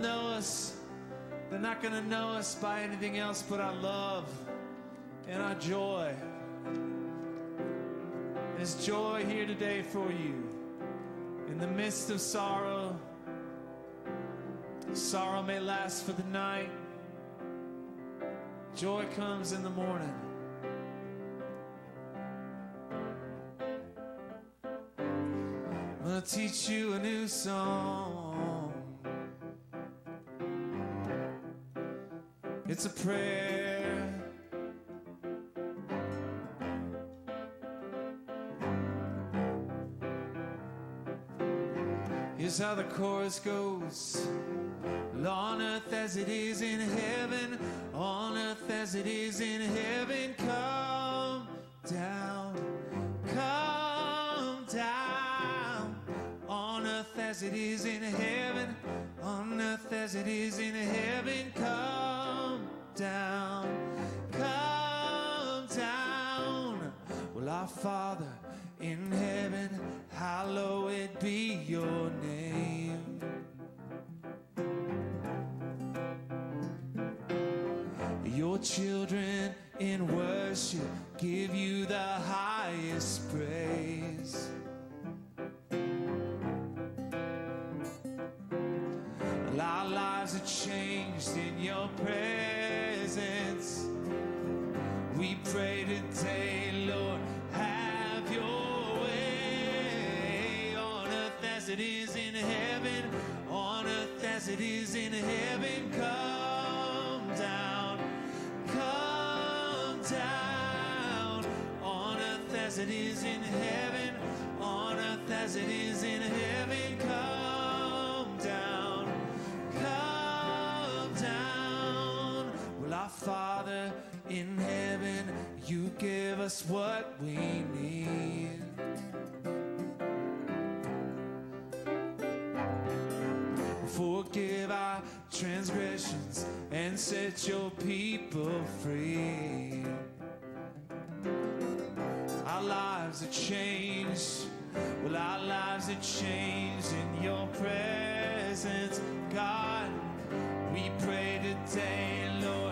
know us. They're not going to know us by anything else but our love and our joy. There's joy here today for you. In the midst of sorrow, sorrow may last for the night. Joy comes in the morning. I'm gonna teach you a new song. A prayer. Here's how the chorus goes. On earth as it is in heaven, on earth as it is in heaven, come down, come down. On earth as it is in heaven, on earth as it is in heaven, come down, come down. Well, our Father in heaven, hallowed be your name. Your children in worship give you the highest give us what we need. Forgive our transgressions and set your people free. Our lives are changed. Well, our lives are changed in your presence, God. We pray today, Lord,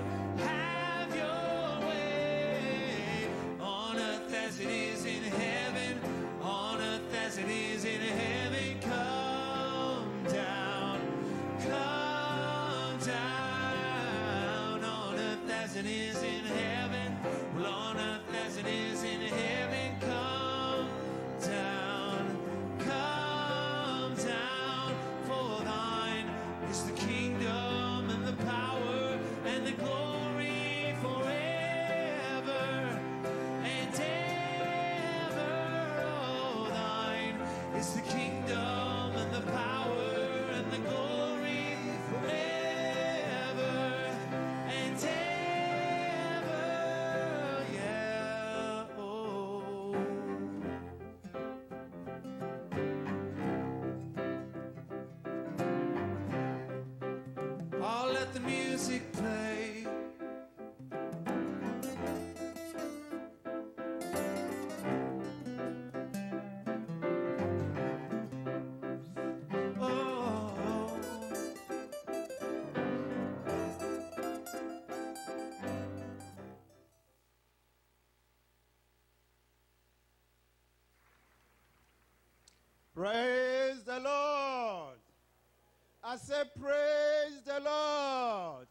I say, Praise the Lord.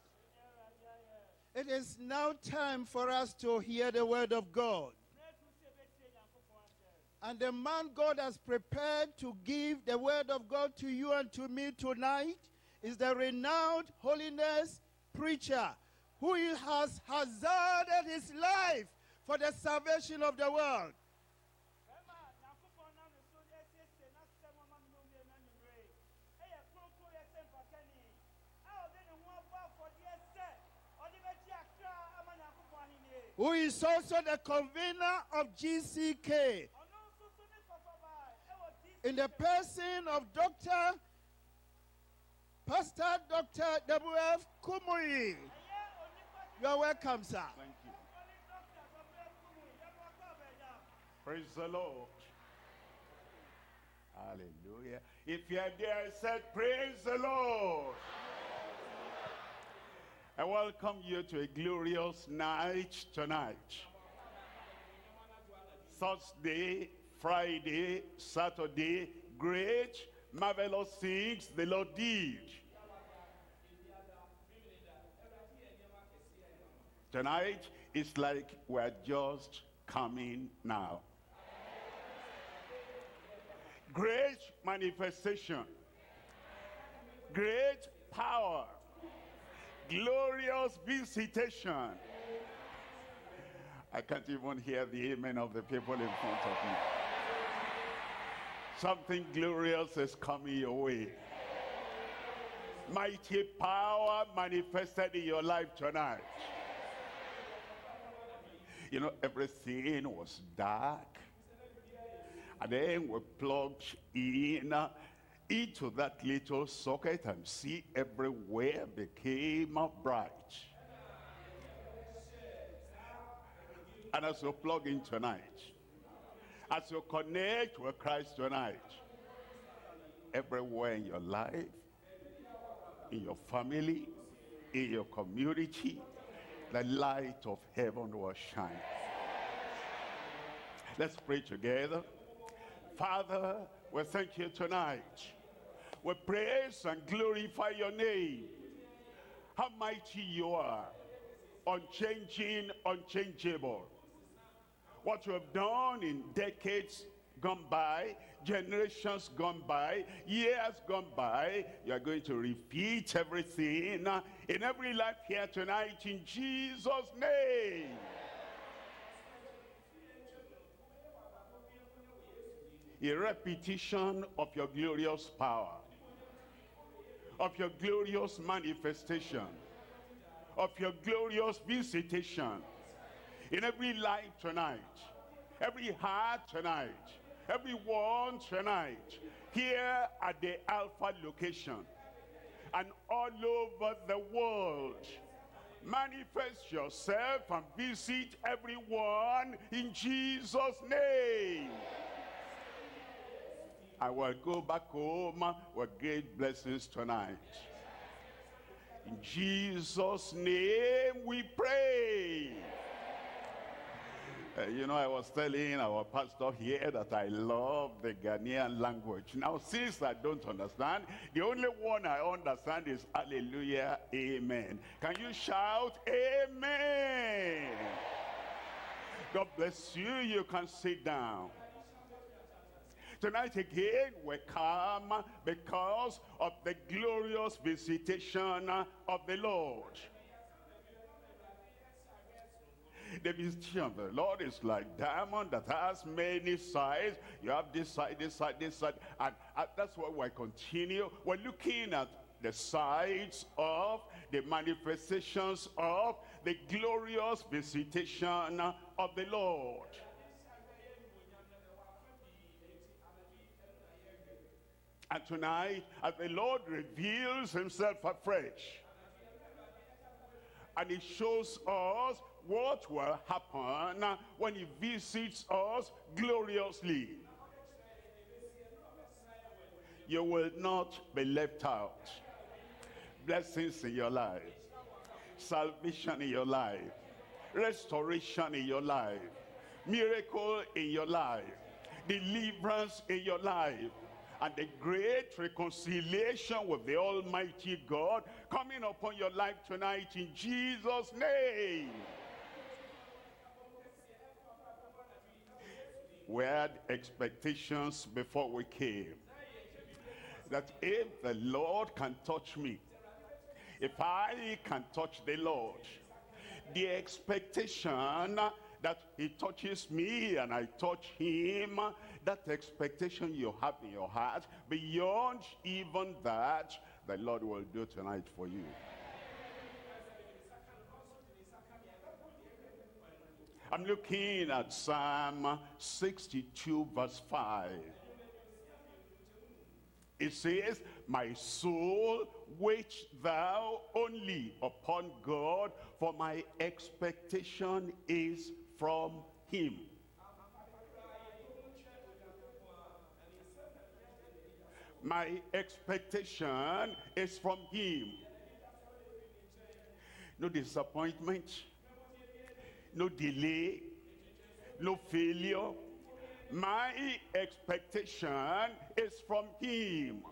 It is now time for us to hear the word of God. And the man God has prepared to give the word of God to you and to me tonight is the renowned holiness preacher who has hazarded his life for the salvation of the world. Who is also the convener of GCK in the person of Dr. Pastor Dr. W.F. Kumuyi. You are welcome, sir. Thank you. Praise the Lord. Hallelujah. If you are there, I said, Praise the Lord. I welcome you to a glorious night tonight. Thursday, Friday, Saturday, great, marvelous things the Lord did. Tonight is like we're just coming now. Great manifestation, great power, glorious visitation. I can't even hear the amen of the people in front of me. Something glorious is coming your way. Mighty power manifested in your life tonight. You know, everything was dark. And then we plugged in into that little socket and see everywhere became bright. And as you plug in tonight, as you connect with Christ tonight, everywhere in your life, in your family, in your community, the light of heaven will shine. Let's pray together. Father, we thank you tonight. We praise and glorify your name. How mighty you are. Unchanging, unchangeable. What you have done in decades gone by, generations gone by, years gone by, you are going to repeat everything in every life here tonight in Jesus' name. A repetition of your glorious power, of your glorious manifestation, of your glorious visitation in every life tonight, every heart tonight, everyone tonight, here at the Alpha location and all over the world. Manifest yourself and visit everyone in Jesus' name. I will go back home with great blessings tonight. In Jesus' name we pray. Uh, you know, I was telling our pastor here that I love the Ghanaian language. Now, since I don't understand, the only one I understand is hallelujah, amen. Can you shout amen? God bless you. You can sit down. Tonight again, we come because of the glorious visitation of the Lord. The visitation of the Lord is like diamond that has many sides. You have this side, this side, this side. And, that's why we continue. We're looking at the sides of the manifestations of the glorious visitation of the Lord. And tonight, as the Lord reveals himself afresh, and he shows us what will happen when he visits us gloriously. You will not be left out. Blessings in your life, salvation in your life, restoration in your life, miracle in your life, deliverance in your life, and the great reconciliation with the Almighty God coming upon your life tonight in Jesus' name. We had expectations before we came that if the Lord can touch me, if I can touch the Lord, the expectation that he touches me and I touch him, that expectation you have in your heart, beyond even that, the Lord will do tonight for you. I'm looking at Psalm 62 verse 5. It says, My soul, wait thou only upon God, for my expectation is from him. My expectation is from him. no disappointment, no delay, no failure. My expectation is from him.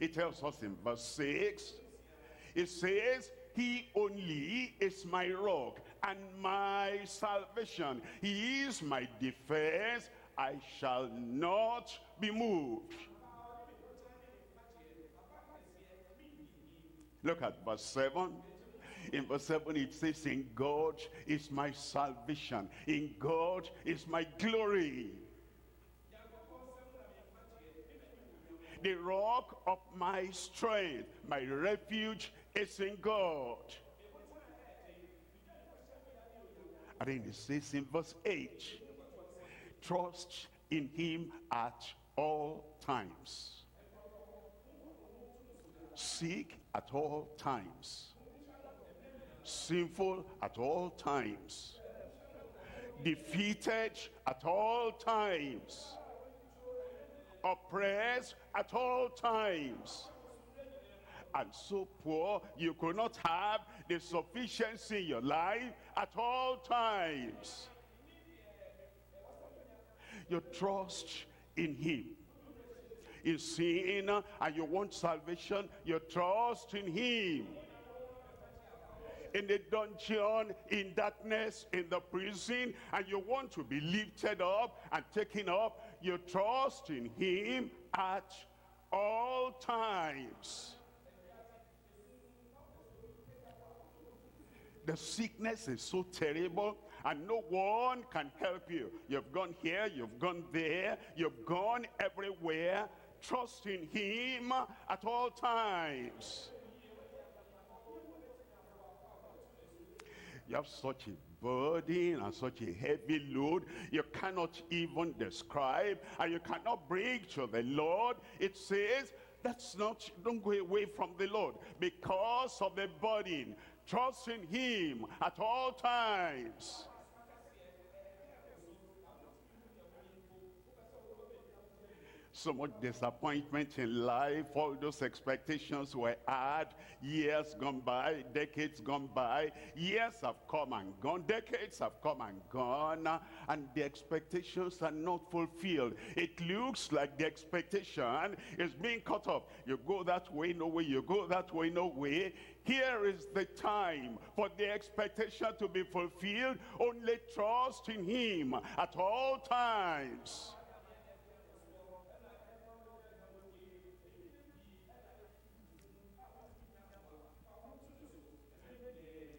It tells us in verse 6, it says, he only is my rock and my salvation. He is my defense. I shall not be moved. Look at verse 7. In verse 7 it says, In God is my salvation. In God is my glory. The rock of my strength, my refuge is in God. And then it says in verse 8, trust in him at all times. Seek at all times. Sinful at all times. Defeated at all times. Oppressed at all times. And so poor you could not have the sufficiency in your life at all times. You trust in him in sin and you want salvation, you trust in him. In the dungeon, in darkness, in the prison, and you want to be lifted up and taken up, you trust in him at all times. The sickness is so terrible and no one can help you. You've gone here, you've gone there, you've gone everywhere, Trust in him at all times. You have such a burden and such a heavy load you cannot even describe and you cannot bring to the Lord. It says, that's not, don't go away from the Lord because of the burden. Trust in him at all times. so much disappointment in life. All those expectations were had. Years gone by decades gone by. Years have come and gone. Decades have come and gone. And the expectations are not fulfilled. It looks like the expectation is being cut off. You go that way no way. You go that way no way here is the time for the expectation to be fulfilled only trust in him at all times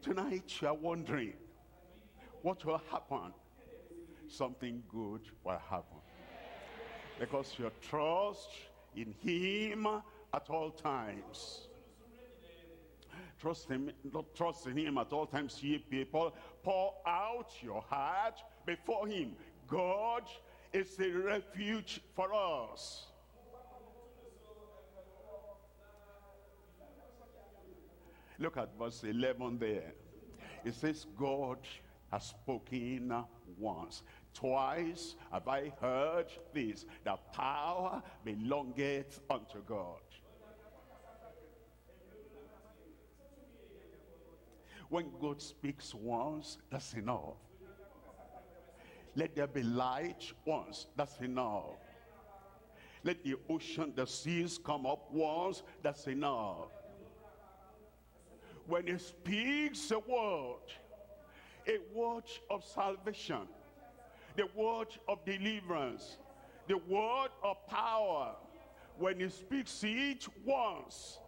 Tonight you are wondering, what will happen? Something good will happen. Because your trust in him at all times. Trust him, not trust in him at all times, ye people. Pour out your heart before him. God is a refuge for us. Look at verse 11 there. It says, God has spoken once. Twice have I heard this, that power belongeth unto God. When God speaks once, that's enough. Let there be light once, that's enough. Let the ocean, the seas come up once, that's enough when he speaks a word, a word of salvation, the word of deliverance, the word of power, when he speaks it once,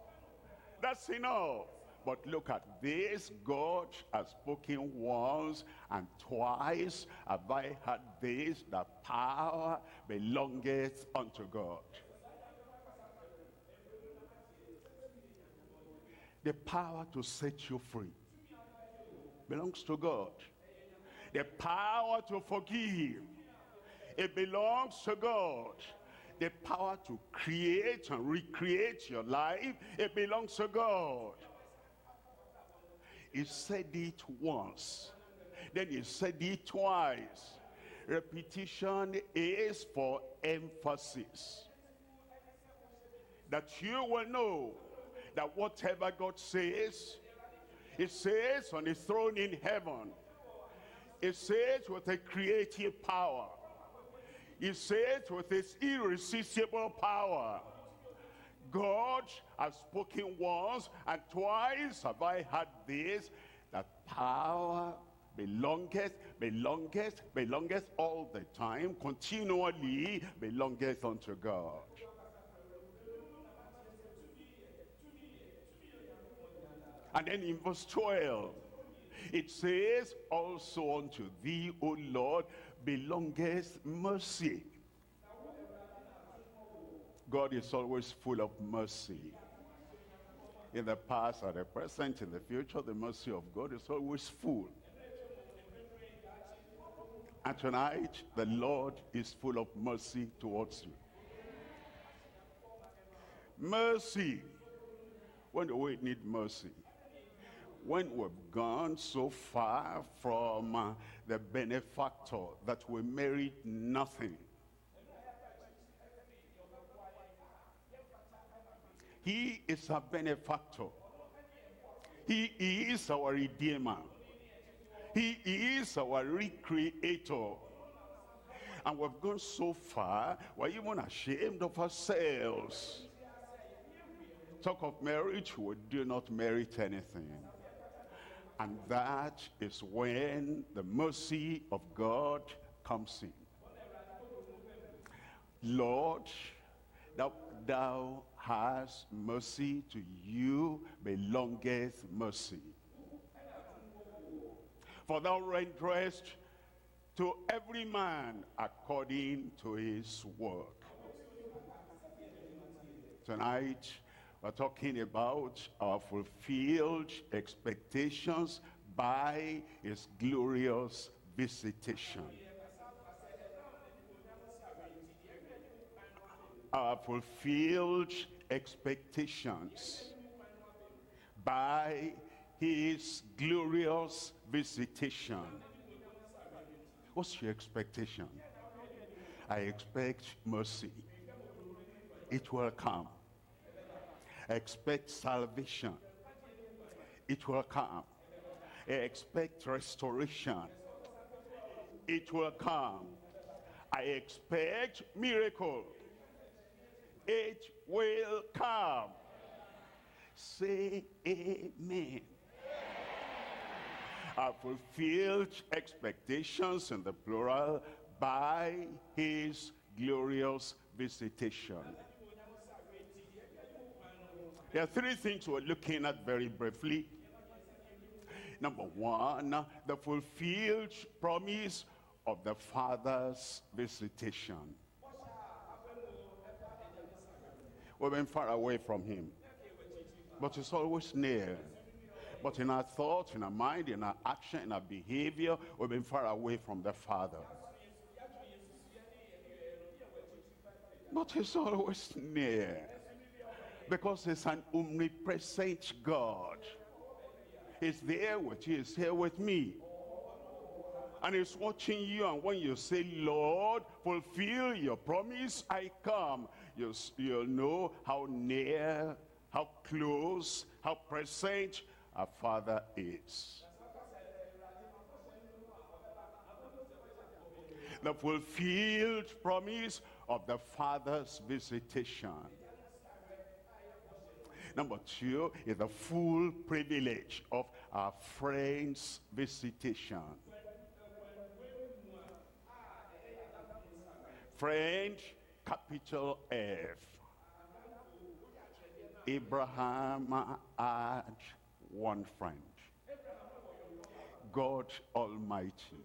that's enough. But look at this, God has spoken once and twice have I heard this, the power belongeth unto God. the power to set you free belongs to God. The power to forgive, it belongs to God. The power to create and recreate your life, it belongs to God. He said it once, then he said it twice. Repetition is for emphasis. That you will know that whatever God says, It says on his throne in heaven. It says with a creative power. It says with his irresistible power. God has spoken once and twice have I heard this, that power belongeth, belongeth, belongeth all the time, continually belongeth unto God. And then in verse 12, it says, Also unto thee, O Lord, belongeth mercy. God is always full of mercy. In the past, at the present, in the future, the mercy of God is always full. And tonight, the Lord is full of mercy towards you. Mercy. When do we need mercy? When we've gone so far from uh, the benefactor that we merit nothing. He is a benefactor. He is our redeemer. He is our recreator. And we've gone so far, we're even ashamed of ourselves. Talk of marriage, we do not merit anything. And that is when the mercy of God comes in. Lord, thou, thou hast mercy to you belongeth mercy. For thou renderest to every man according to his work. Tonight, we're talking about our fulfilled expectations by his glorious visitation. Our fulfilled expectations by his glorious visitation. What's your expectation? I expect mercy. It will come. Expect salvation. It will come. Expect restoration. It will come. I expect miracle. It will come. Say amen. I fulfilled expectations in the plural by his glorious visitation. There are three things we're looking at very briefly. Number one, the fulfilled promise of the Father's visitation. We've been far away from him, but he's always near. But in our thoughts, in our mind, in our action, in our behavior, we've been far away from the Father. But he's always near. Because he's an omnipresent God. He's there with you, he's here with me. And he's watching you, and when you say, Lord, fulfill your promise, I come. You'll, you'll know how near, how close, how present our Father is. The fulfilled promise of the Father's visitation. Number two is the full privilege of our friend's visitation. Friend, capital F. Abraham had one friend. God Almighty.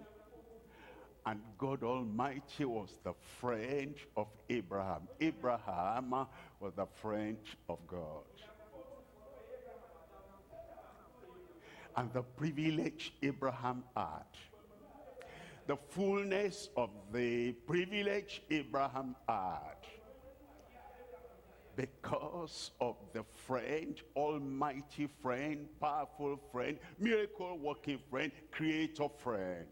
And God Almighty was the friend of Abraham. Abraham was the friend of God. And the privilege Abraham had the fullness of the privilege Abraham had because of the friend, almighty friend, powerful friend, miracle working friend, creator friend.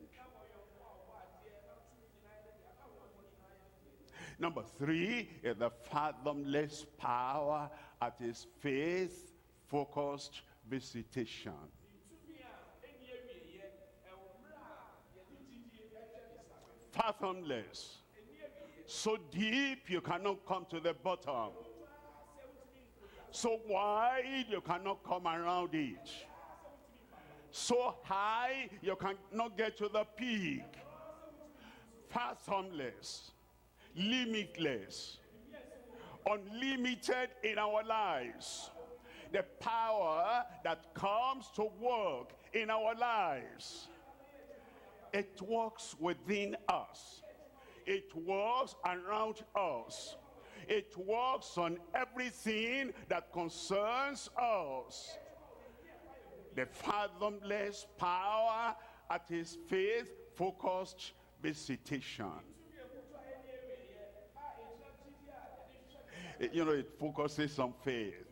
Number three is the fathomless power at his faith-focused visitation. Fathomless, so deep you cannot come to the bottom, so wide you cannot come around it, so high you cannot get to the peak, fathomless, limitless, unlimited in our lives. The power that comes to work in our lives. It works within us. It works around us. It works on everything that concerns us. The fathomless power at his faith-focused visitation. You know, it focuses on faith.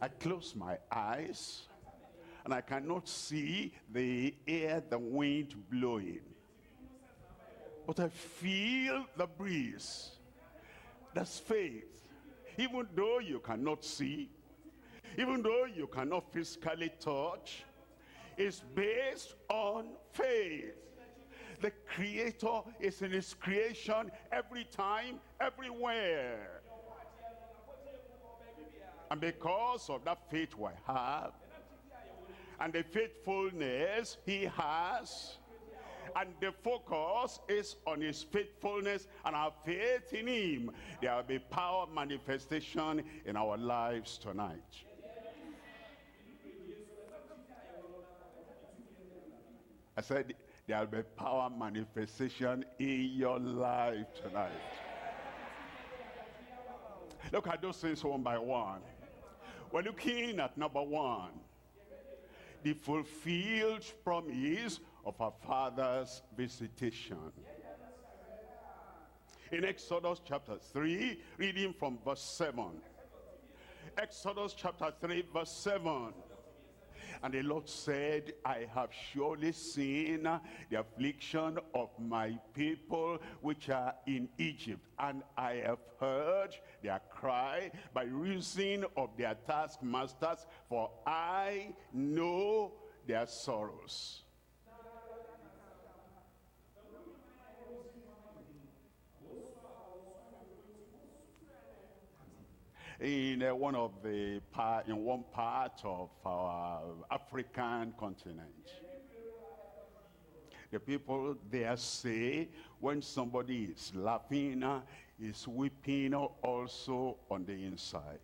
I close my eyes and I cannot see the air, the wind blowing. But I feel the breeze. That's faith. Even though you cannot see, even though you cannot physically touch, it's based on faith. The creator is in his creation every time, everywhere. And because of that faith we have, and the faithfulness he has, and the focus is on his faithfulness and our faith in him, there will be power manifestation in our lives tonight. I said there will be power manifestation in your life tonight. Look at those things one by one. We're looking at number one. The fulfilled promise of our Father's visitation. In Exodus chapter 3, reading from verse 7. Exodus chapter 3, verse 7. And the Lord said, I have surely seen the affliction of my people which are in Egypt, and I have heard their cry by reason of their taskmasters, for I know their sorrows. In uh, one of the part, in one part of our African continent. The people there say when somebody is laughing, is weeping also on the inside.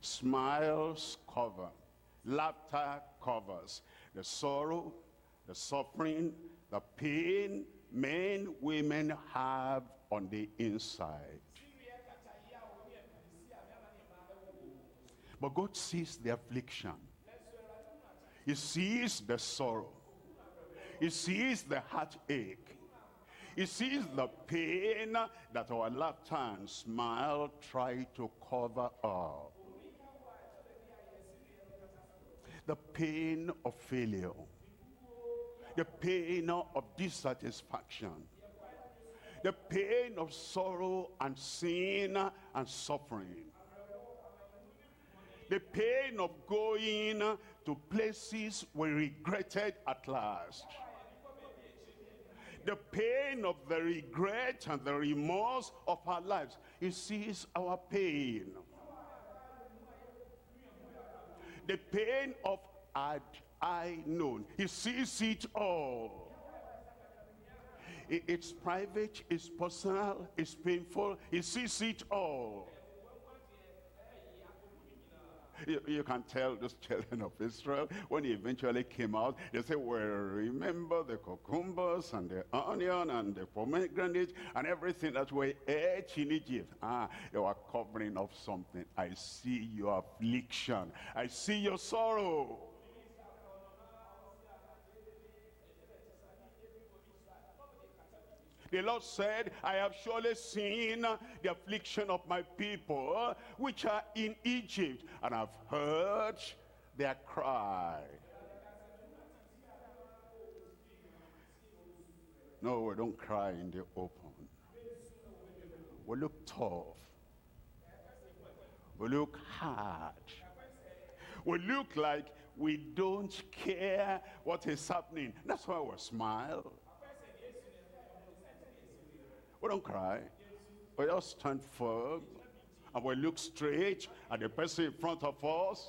Smiles cover, laughter covers the sorrow, the suffering, the pain men, women have on the inside. But God sees the affliction. He sees the sorrow. He sees the heartache. He sees the pain that our laughter and smile try to cover up. The pain of failure. The pain of dissatisfaction. The pain of sorrow and sin and suffering the pain of going to places we regretted at last. The pain of the regret and the remorse of our lives. He sees our pain. The pain of had I known. He sees it all. It's private, it's personal, it's painful. He sees it all. You, you, can tell those children of Israel when he eventually came out, they say, well, remember the cucumbers and the onion and the pomegranate and everything that we ate in Egypt. Ah, they were covering up something. I see your affliction. I see your sorrow. The Lord said, I have surely seen the affliction of my people which are in Egypt, and I've heard their cry. No, we don't cry in the open. We look tough. We look hard. We look like we don't care what is happening. That's why we smile. We don't cry. We just stand firm and we look straight at the person in front of us.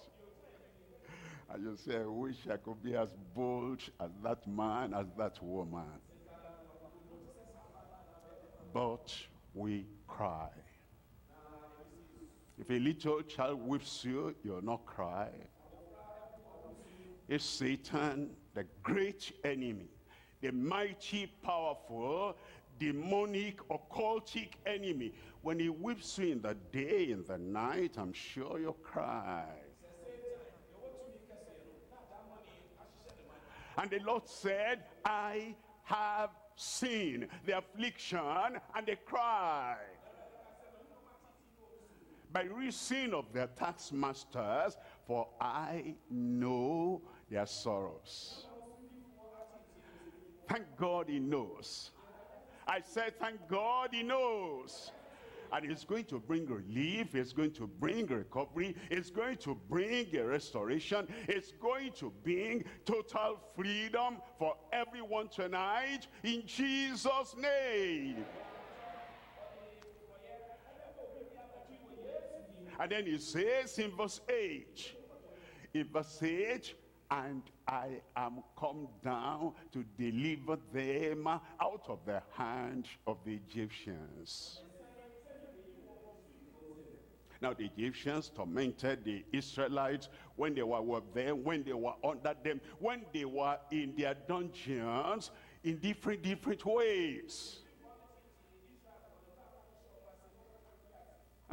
And you say, I wish I could be as bold as that man, as that woman. But we cry. If a little child whips you, you'll not cry. It's Satan, the great enemy, the mighty, powerful, demonic, occultic enemy. When he whips you in the day, in the night, I'm sure you'll cry. And the Lord said, I have seen the affliction and the cry by reason of their taskmasters, for I know their sorrows. Thank God he knows. I said, thank God he knows. And it's going to bring relief. It's going to bring recovery. It's going to bring a restoration. It's going to bring total freedom for everyone tonight in Jesus' name. And then he says in verse 8, in verse 8, and I am come down to deliver them out of the hand of the Egyptians. Now the Egyptians tormented the Israelites when they were with them, when they were under them, when they were in their dungeons in different, different ways.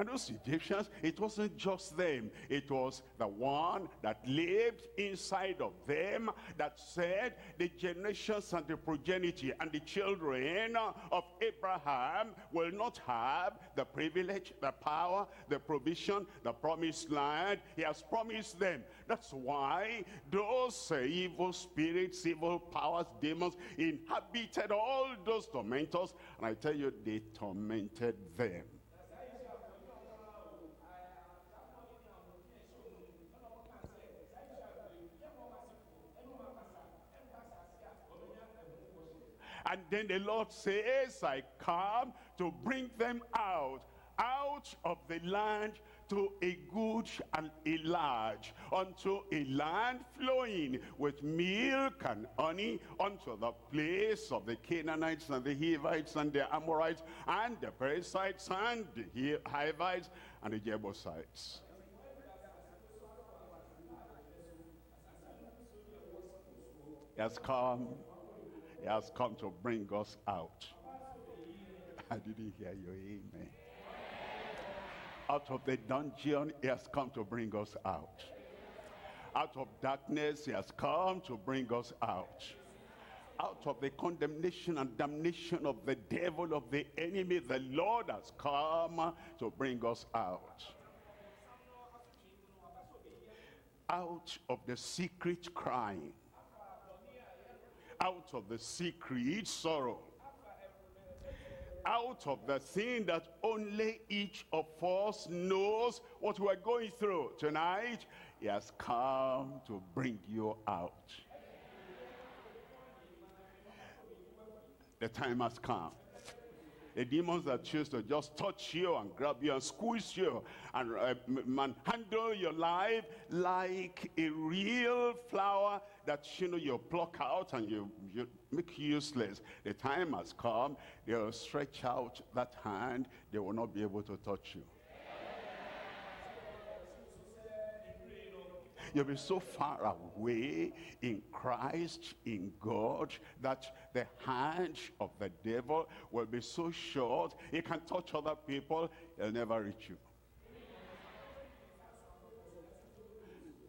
And those Egyptians, it wasn't just them. It was the one that lived inside of them that said the generations and the progeny and the children of Abraham will not have the privilege, the power, the provision, the promised land. He has promised them. That's why those evil spirits, evil powers, demons inhabited all those tormentors. And I tell you, they tormented them. And then the Lord says, I come to bring them out, out of the land to a good and a large, unto a land flowing with milk and honey, unto the place of the Canaanites and the Hittites and the Amorites and the Perizzites and the Hivites and the Jebusites. He has come he has come to bring us out. I didn't hear you. Amen. Out of the dungeon, he has come to bring us out. Out of darkness, he has come to bring us out. Out of the condemnation and damnation of the devil, of the enemy, the Lord has come to bring us out. Out of the secret crying out of the secret sorrow. Out of the thing that only each of us knows what we're going through tonight he has come to bring you out. The time has come. The demons that choose to just touch you and grab you and squeeze you and uh, handle your life like a real flower that you know you pluck out and you, you make useless. The time has come, they'll stretch out that hand, they will not be able to touch you. You'll be so far away in Christ, in God, that the hand of the devil will be so short, he can touch other people, he'll never reach you.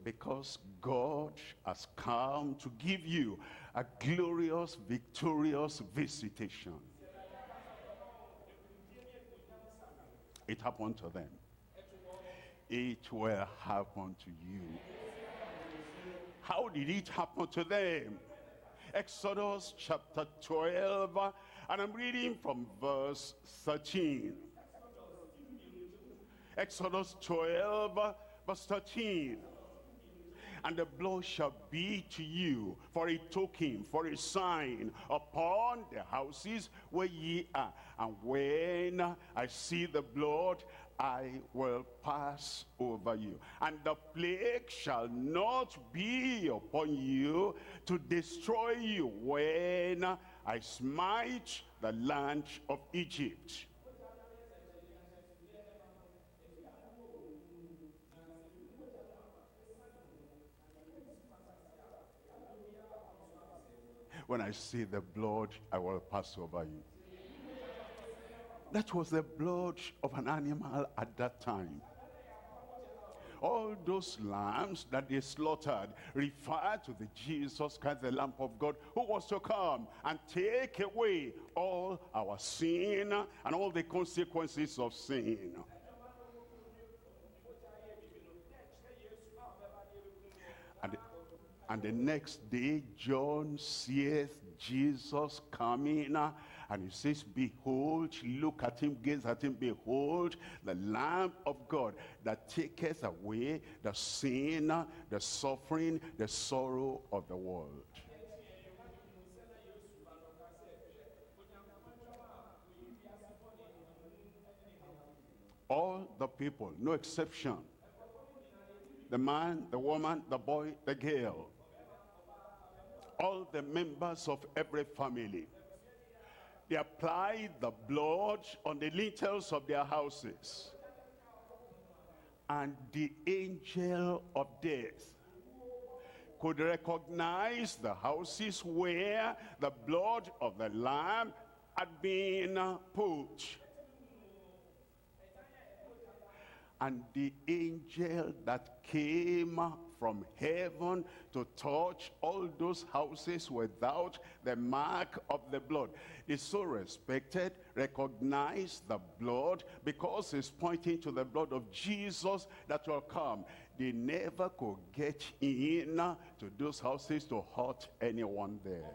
Because God has come to give you a glorious, victorious visitation. It happened to them. It will happen to you. How did it happen to them? Exodus chapter 12, and I'm reading from verse 13. Exodus 12, verse 13. And the blood shall be to you for a token, for a sign upon the houses where ye are. And when I see the blood, I will pass over you. And the plague shall not be upon you to destroy you when I smite the land of Egypt. When I see the blood, I will pass over you. That was the blood of an animal at that time. All those lambs that they slaughtered refer to the Jesus Christ, the Lamb of God, who was to come and take away all our sin and all the consequences of sin. And the next day, John seeth Jesus coming and he says, behold, look at him, gaze at him, behold, the Lamb of God that taketh away the sin, the suffering, the sorrow of the world. All the people, no exception. The man, the woman, the boy, the girl. All the members of every family they applied the blood on the lintels of their houses. And the angel of death could recognize the houses where the blood of the lamb had been put. And the angel that came from heaven to touch all those houses without the mark of the blood. Is so respected, recognize the blood because it's pointing to the blood of Jesus that will come. They never could get in to those houses to hurt anyone there.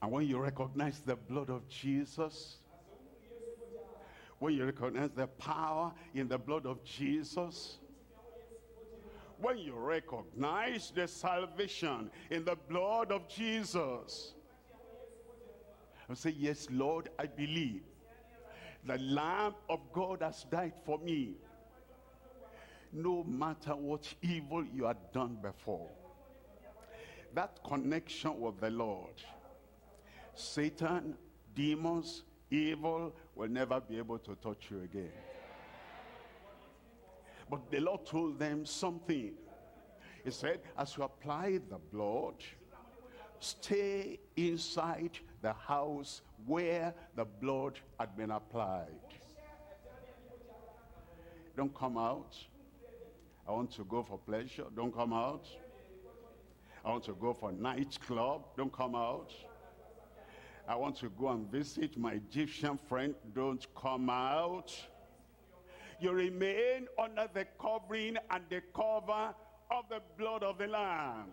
And when you recognize the blood of Jesus, when you recognize the power in the blood of Jesus, when you recognize the salvation in the blood of Jesus, and say, yes, Lord, I believe. The Lamb of God has died for me. No matter what evil you had done before. That connection with the Lord. Satan, demons, evil will never be able to touch you again. But the Lord told them something. He said, as you apply the blood, stay inside the house where the blood had been applied. Don't come out. I want to go for pleasure. Don't come out. I want to go for nightclub. Don't come out. I want to go and visit my Egyptian friend. Don't come out. You remain under the covering and the cover of the blood of the Lamb.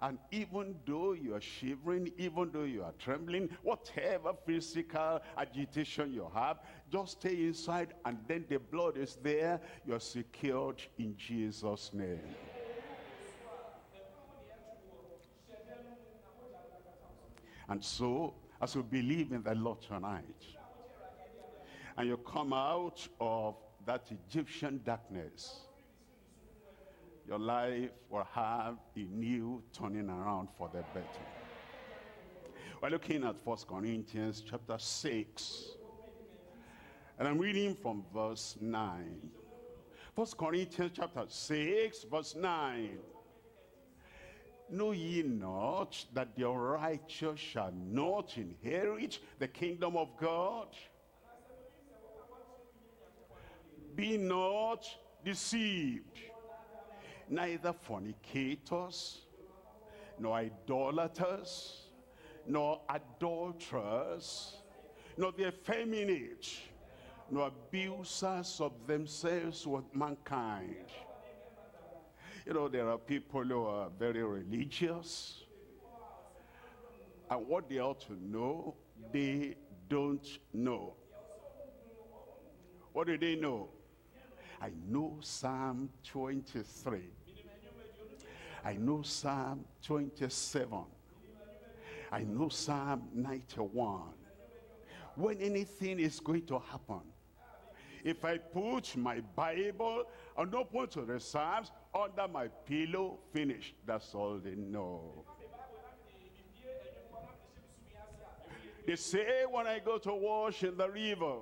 And even though you are shivering, even though you are trembling, whatever physical agitation you have, just stay inside and then the blood is there. You're secured in Jesus' name. And so, as you believe in the Lord tonight, and you come out of that Egyptian darkness, your life will have a new turning around for the better. We're looking at First Corinthians chapter 6. And I'm reading from verse 9. First Corinthians chapter 6, verse 9. Know ye not that the righteous shall not inherit the kingdom of God? Be not deceived. Neither fornicators, nor idolaters, nor adulterers, nor the effeminate, nor abusers of themselves with mankind. You know, there are people who are very religious. And what they ought to know, they don't know. What do they know? I know Psalm 23. I know Psalm 27. I know Psalm 91. When anything is going to happen, if I put my Bible and open to the Psalms under my pillow, finish. That's all they know. They say when I go to wash in the river,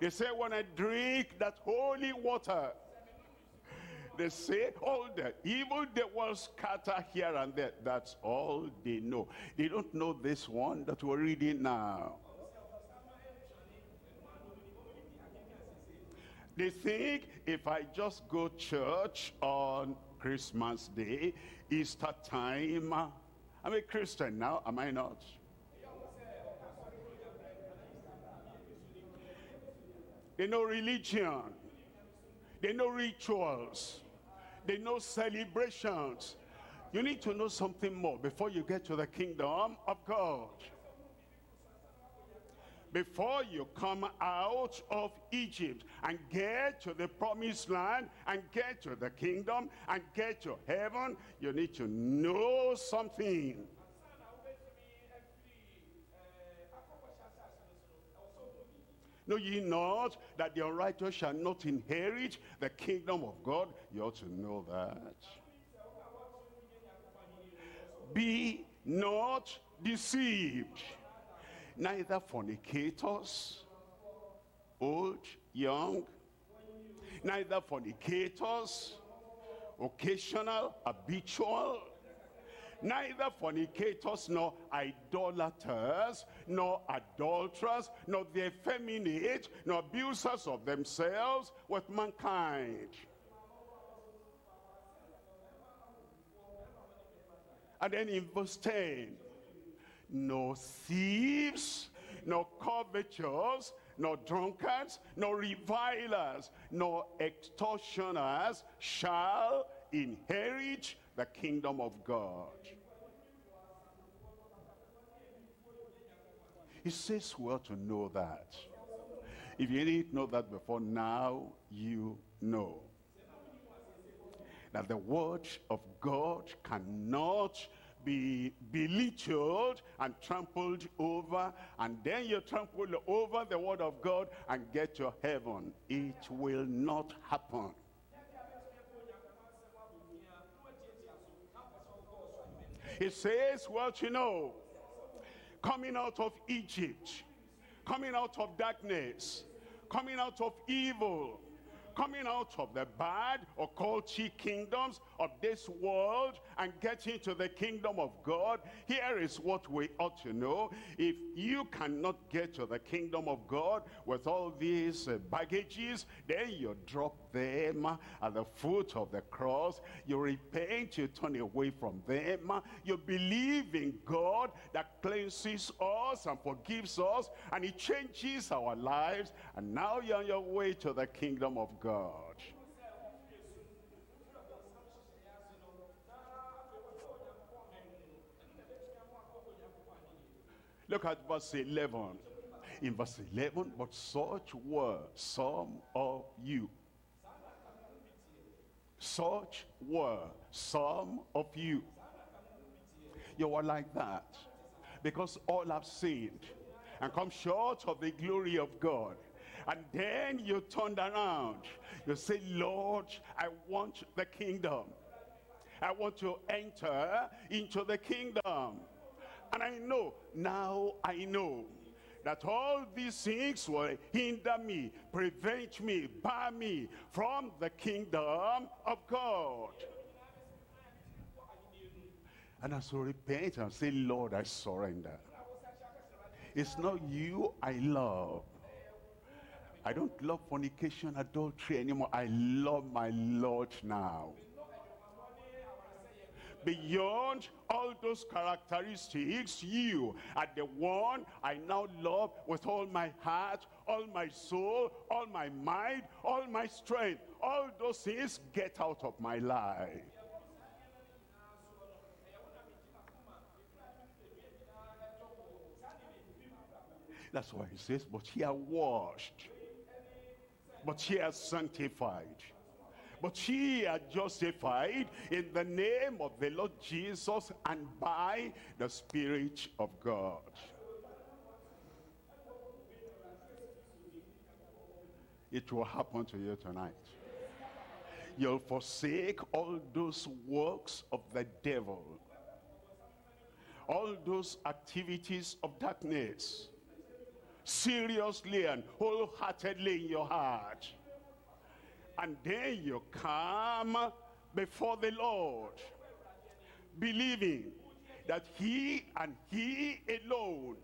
they say when I drink that holy water, they say all the evil they will scatter here and there. That's all they know. They don't know this one that we're reading now. They think if I just go church on Christmas Day, Easter time, I'm a Christian now, am I not? They know religion. They know rituals. They know celebrations. You need to know something more before you get to the kingdom of God before you come out of Egypt and get to the promised land and get to the kingdom and get to heaven, you need to know something. Know ye not that the unrighteous shall not inherit the kingdom of God? You ought to know that. Be not deceived neither fornicators, old, young, neither fornicators, occasional, habitual, neither fornicators nor idolaters nor adulterers nor the effeminate nor abusers of themselves with mankind. And then in verse 10 no thieves, no covetous, no drunkards, no revilers, no extortioners shall inherit the kingdom of God. He says well to know that. If you didn't know that before, now you know. That the word of God cannot be belittled and trampled over and then you trample over the word of God and get to heaven. It will not happen. It says, well, you know, coming out of Egypt, coming out of darkness, coming out of evil, coming out of the bad occulty kingdoms of this world and getting to the kingdom of God, here is what we ought to know. If you cannot get to the kingdom of God with all these uh, baggages, then you drop them uh, at the foot of the cross. You repent, you turn away from them. You believe in God that cleanses us and forgives us and he changes our lives. And now you're on your way to the kingdom of God. Look at verse 11. In verse 11, but such were some of you. Such were some of you. You were like that. Because all have sinned and come short of the glory of God. And then you turned around. You say, Lord, I want the kingdom. I want to enter into the kingdom. And I know, now I know that all these things will hinder me, prevent me, bar me from the kingdom of God. And I so repent and say, Lord, I surrender. It's not you I love. I don't love fornication, adultery anymore. I love my Lord now beyond all those characteristics, you are the one I now love with all my heart, all my soul, all my mind, all my strength. All those things get out of my life. That's why he says, but ye are washed. But ye are sanctified. But ye are justified in the name of the Lord Jesus and by the Spirit of God. It will happen to you tonight. You'll forsake all those works of the devil. All those activities of darkness. Seriously and wholeheartedly in your heart. And then you come before the Lord. Believing that he and he alone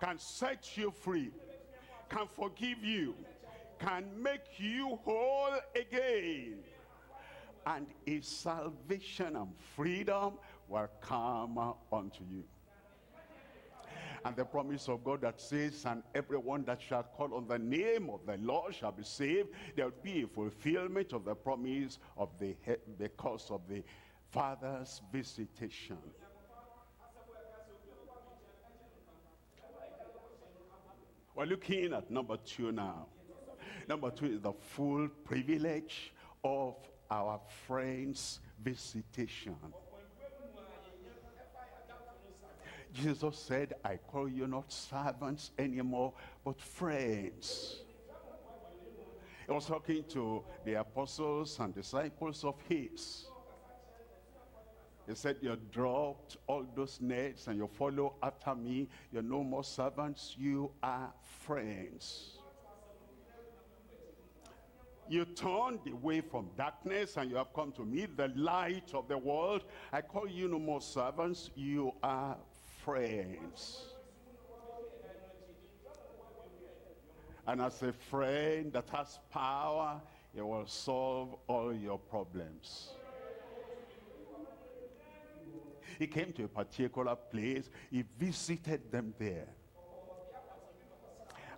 can set you free, can forgive you, can make you whole again. And his salvation and freedom will come unto you. And the promise of God that says, and everyone that shall call on the name of the Lord shall be saved. There will be a fulfillment of the promise of the because of the Father's visitation. We're looking at number two now. Number two is the full privilege of our friend's visitation. Jesus said, I call you not servants anymore, but friends. He was talking to the apostles and disciples of his. He said, you dropped all those nets and you follow after me. You're no more servants, you are friends. You turned away from darkness and you have come to me, the light of the world. I call you no more servants, you are friends. And as a friend that has power, it will solve all your problems. He came to a particular place. He visited them there.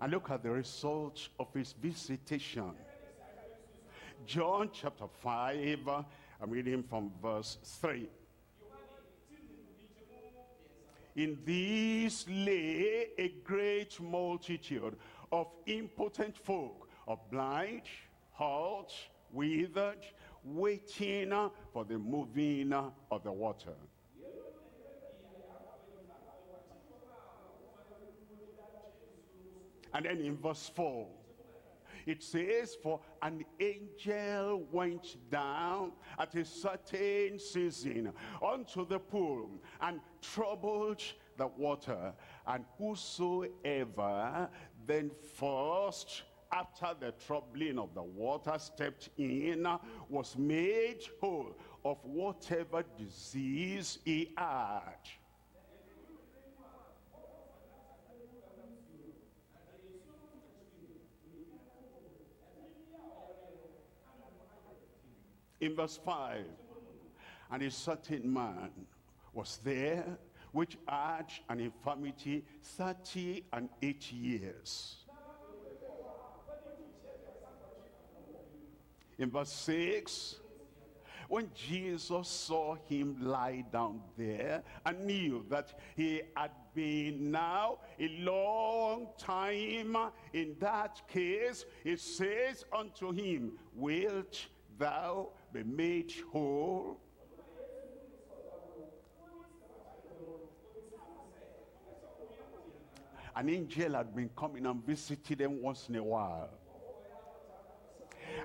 And look at the result of his visitation. John chapter 5, I'm reading from verse 3. In these lay a great multitude of impotent folk, of blind, halt, withered, waiting for the moving of the water. And then in verse 4, it says, For an angel went down at a certain season unto the pool and troubled the water. And whosoever then first after the troubling of the water stepped in was made whole of whatever disease he had. In verse 5 and a certain man was there which had an infirmity 30 and 8 years. In verse 6 when Jesus saw him lie down there and knew that he had been now a long time in that case, he says unto him, Wilt thou be made whole. An angel had been coming and visiting them once in a while.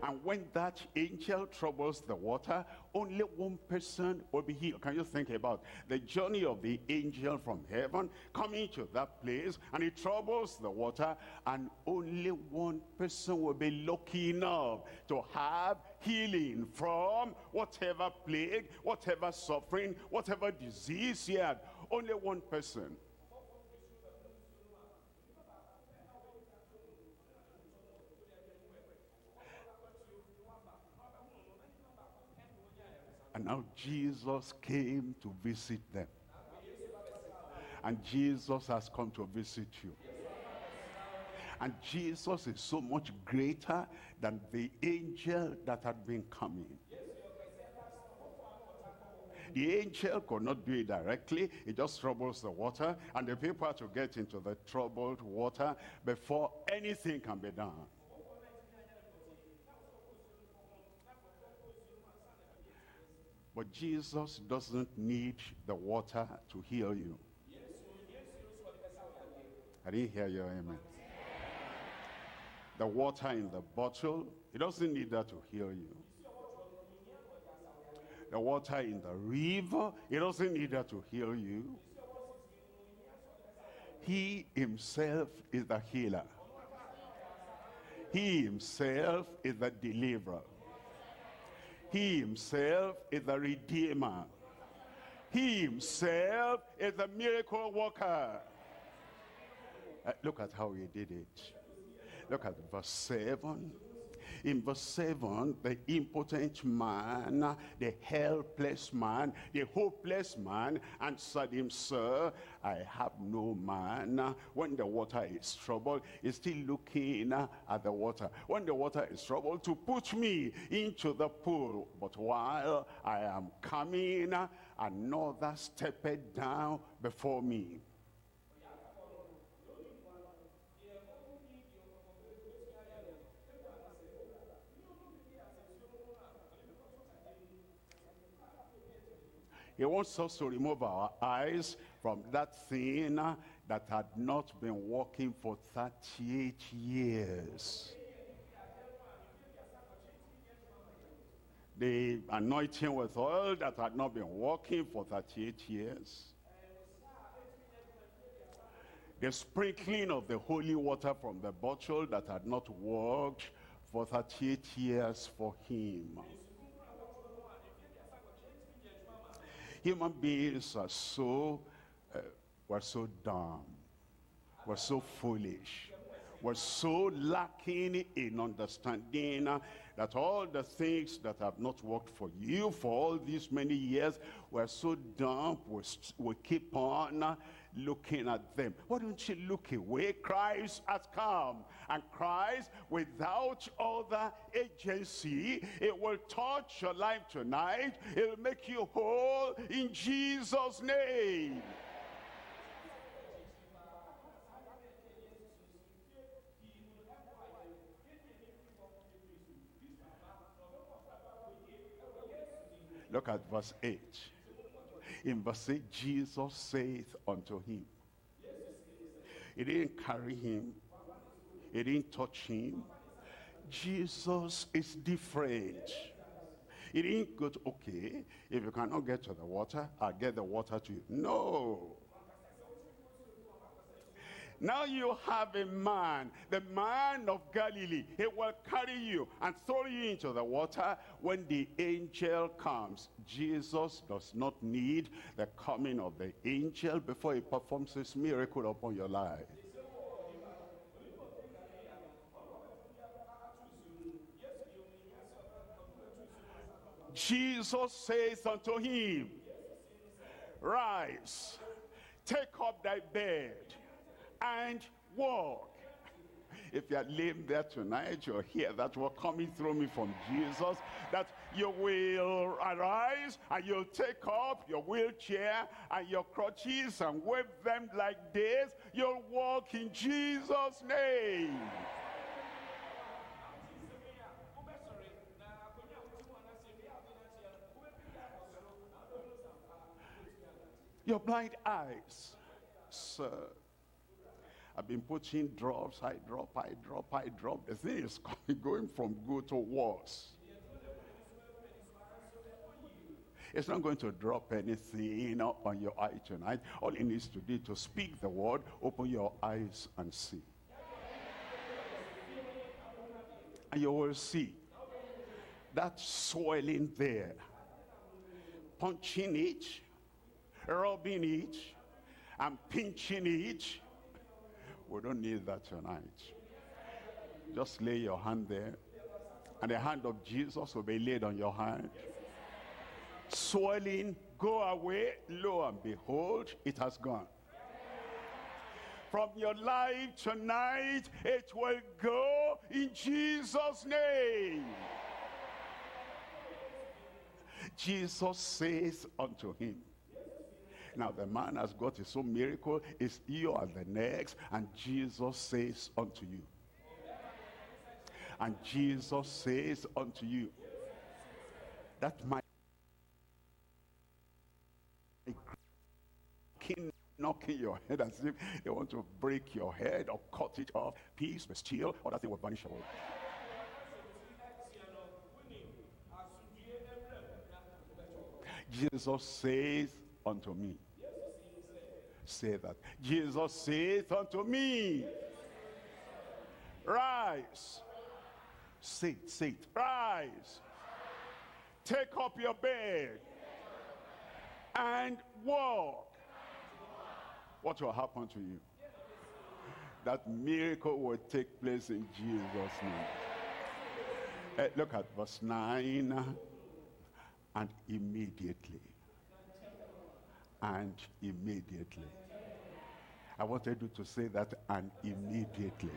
And when that angel troubles the water, only one person will be healed. Can you think about the journey of the angel from heaven coming to that place and he troubles the water and only one person will be lucky enough to have healing from whatever plague, whatever suffering, whatever disease he had. Only one person. And now Jesus came to visit them. And Jesus has come to visit you. And Jesus is so much greater than the angel that had been coming. The angel could not do it directly. It just troubles the water. And the people to get into the troubled water before anything can be done. But Jesus doesn't need the water to heal you. I didn't hear your amen. The water in the bottle, he doesn't need that to heal you. The water in the river, he doesn't need that to heal you. He himself is the healer. He himself is the deliverer. He himself is the redeemer. He himself is the miracle worker. Uh, look at how he did it. Look at verse 7. In verse 7, the impotent man, the helpless man, the hopeless man answered him, Sir, I have no man. When the water is troubled, he's still looking at the water. When the water is troubled, to put me into the pool. But while I am coming, another stepped down before me. He wants us to remove our eyes from that thing that had not been working for 38 years. The anointing with oil that had not been working for 38 years. The sprinkling of the holy water from the bottle that had not worked for 38 years for him. Human beings are so, uh, we're so dumb. We're so foolish. We're so lacking in understanding uh, that all the things that have not worked for you for all these many years, we're so dumb, we, we keep on looking at them. Why don't you look away? Christ has come. And Christ, without other agency, it will touch your life tonight. It will make you whole in Jesus' name. Look at verse 8 in verse 8, Jesus saith unto him. He didn't carry him. He didn't touch him. Jesus is different. He didn't go to, okay, if you cannot get to the water, I'll get the water to you. No. Now you have a man, the man of Galilee. He will carry you and throw you into the water when the angel comes. Jesus does not need the coming of the angel before he performs his miracle upon your life. Jesus says unto him, Rise, take up thy bed and walk. If you're lame there tonight, you'll hear that word coming through me from Jesus, that you will arise and you'll take up your wheelchair and your crutches and wave them like this. You'll walk in Jesus' name. Your blind eyes, sir. I've been putting drops, I drop, I drop, I drop. The thing is going from good to worse. It's not going to drop anything on your eye tonight. All it needs to do to speak the word, open your eyes and see. And you will see that swelling there, punching it, rubbing it, and pinching it we don't need that tonight. Just lay your hand there. And the hand of Jesus will be laid on your hand. Swelling, go away. Lo and behold, it has gone. From your life tonight, it will go in Jesus' name. Jesus says unto him, now the man has got his own miracle. Is you are the next. And Jesus says unto you. And Jesus says unto you. That my king knocking your head as if they want to break your head or cut it off. Peace, but still, or that thing will vanish away. Jesus says unto me. Say that. Jesus saith unto me. Rise. Sit, sit. Rise. Take up your bed. And walk. What will happen to you? That miracle will take place in Jesus' name. Uh, look at verse 9. And immediately and immediately. I wanted you to say that and immediately.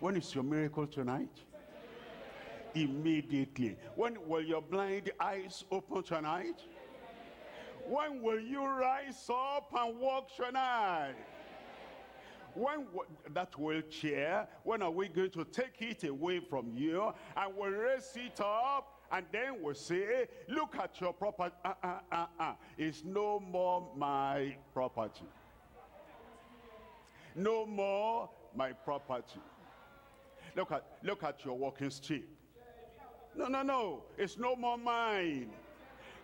When is your miracle tonight? Immediately. When will your blind eyes open tonight? When will you rise up and walk tonight? When that wheelchair, when are we going to take it away from you and we'll raise it up and then we say, look at your property. Uh, uh, uh, uh. It's no more my property. No more my property. Look at, look at your walking stick. No, no, no. It's no more mine.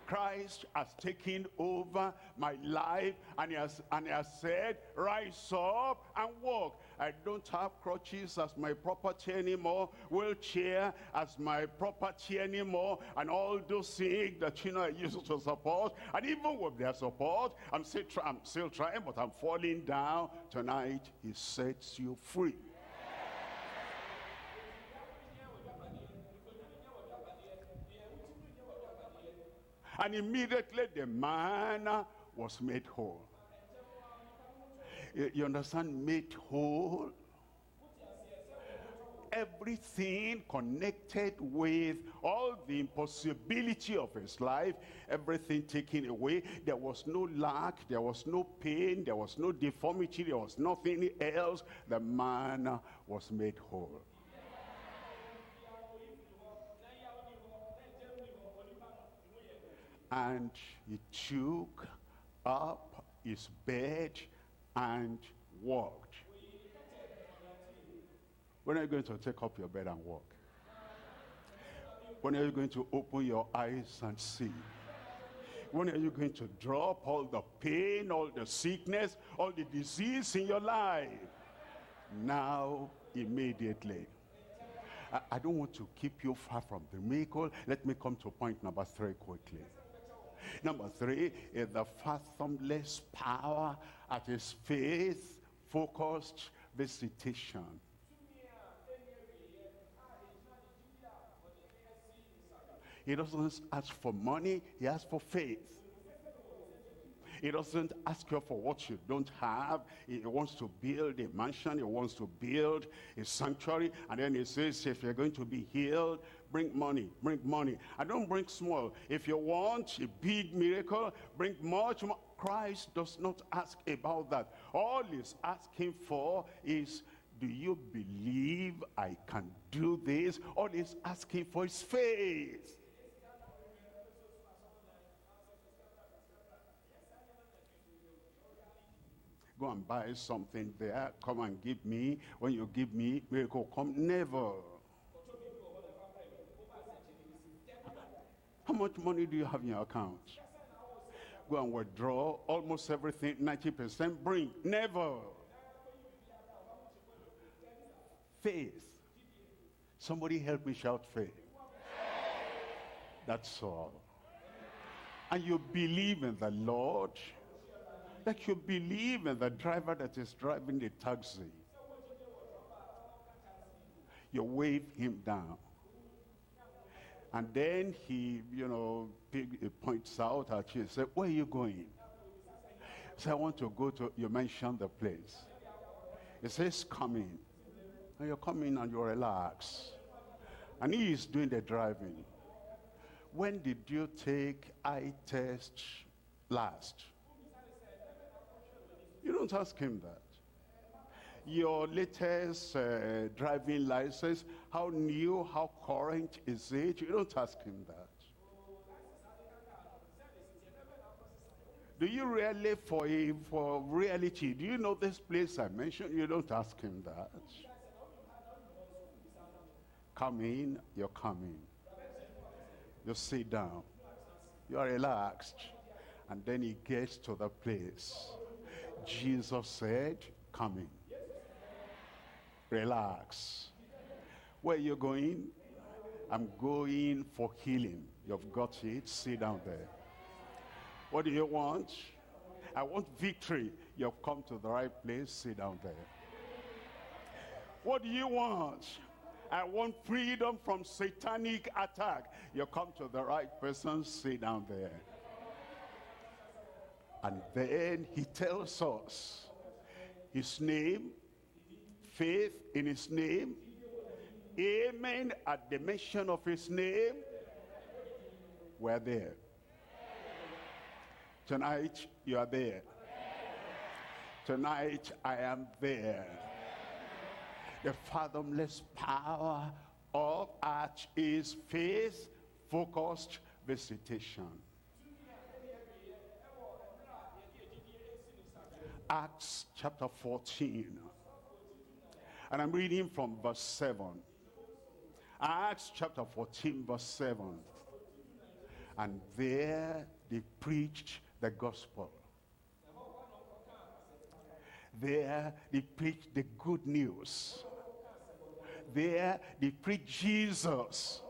Christ has taken over my life and he has, and he has said, rise up and walk. I don't have crutches as my property anymore, wheelchair as my property anymore, and all those things that you know I used to support. And even with their support, I'm still, I'm still trying, but I'm falling down. Tonight, he sets you free. And immediately the man was made whole. You understand? Made whole. Everything connected with all the impossibility of his life, everything taken away. There was no lack, there was no pain, there was no deformity, there was nothing else. The man was made whole. And he took up his bed and walked. When are you going to take up your bed and walk? When are you going to open your eyes and see? When are you going to drop all the pain, all the sickness, all the disease in your life? Now, immediately. I, don't want to keep you far from the miracle. Let me come to point number three quickly. Number three is the fathomless power at his faith-focused visitation. He doesn't ask for money, he asks for faith. He doesn't ask you for what you don't have. He wants to build a mansion. He wants to build a sanctuary. And then he says, if you're going to be healed, bring money, bring money. I don't bring small. If you want a big miracle, bring much more. Christ does not ask about that. All he's asking for is, do you believe I can do this? All he's asking for is faith. Go and buy something there. Come and give me. When you give me, miracle come. Never. How much money do you have in your account? Go and withdraw almost everything, 90% bring. Never. Faith. Somebody help me shout faith. That's all. And you believe in the Lord like you believe in the driver that is driving the taxi. You wave him down. And then he, you know, points out at you and says, where are you going? So I want to go to, you mentioned the place. He says, coming. And you're coming and you relax. And he is doing the driving. When did you take eye test last? You don't ask him that. Your latest uh, driving license, how new, how current is it? You don't ask him that. Do you really, for, a, for reality, do you know this place I mentioned? You don't ask him that. Come in, you're coming. You sit down. You are relaxed. And then he gets to the place. Jesus said, come in. Relax. Where you going? I'm going for healing. You've got it. Sit down there. What do you want? I want victory. You've come to the right place. Sit down there. What do you want? I want freedom from satanic attack. You come to the right person. Sit down there. And then he tells us his name, faith in his name, amen at the mention of his name. We're there. Tonight, you are there. Tonight, I am there. The fathomless power of art is faith-focused visitation. Acts chapter 14. And I'm reading from verse 7. Acts chapter 14, verse 7. And there they preached the gospel. There they preached the good news. There they preached Jesus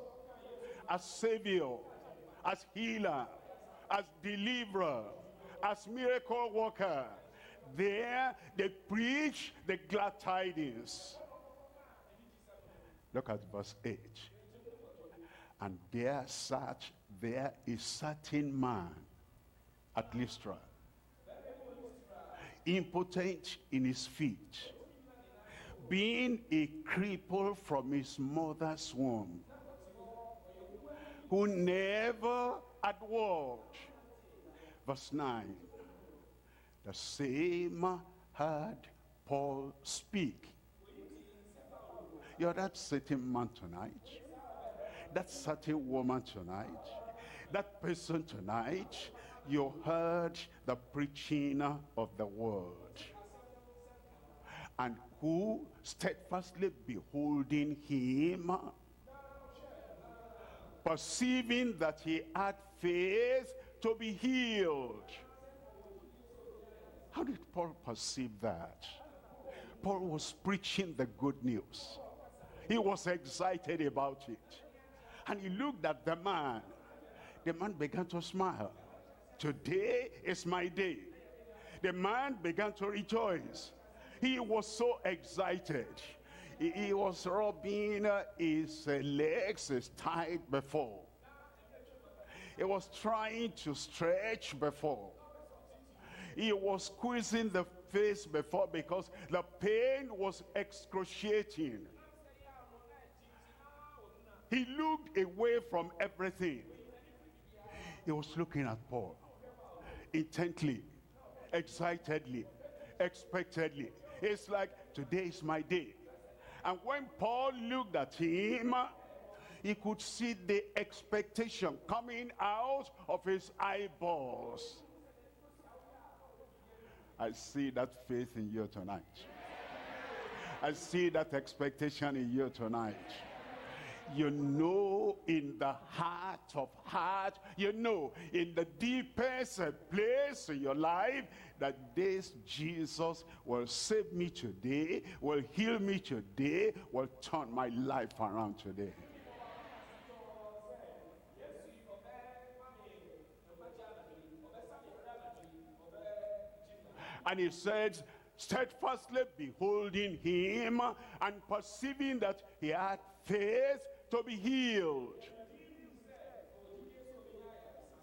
as Savior, as healer, as deliverer, as miracle worker. There they preach the glad tidings. Look at verse 8. And there sat there a certain man at Lystra, impotent in his feet, being a cripple from his mother's womb, who never had walked. Verse 9, the same heard Paul speak. You're that certain man tonight, that certain woman tonight, that person tonight, you heard the preaching of the word. And who steadfastly beholding him, perceiving that he had faith to be healed. How did Paul perceive that? Paul was preaching the good news. He was excited about it. And he looked at the man. The man began to smile. Today is my day. The man began to rejoice. He was so excited. He, was rubbing uh, his uh, legs his tight before. He was trying to stretch before. He was squeezing the face before because the pain was excruciating. He looked away from everything. He was looking at Paul intently, excitedly, expectedly. It's like, today is my day. And when Paul looked at him, he could see the expectation coming out of his eyeballs. I see that faith in you tonight. I see that expectation in you tonight you know in the heart of heart, you know in the deepest place in your life that this Jesus will save me today, will heal me today, will turn my life around today. And he said, steadfastly beholding him and perceiving that he had faith to be healed.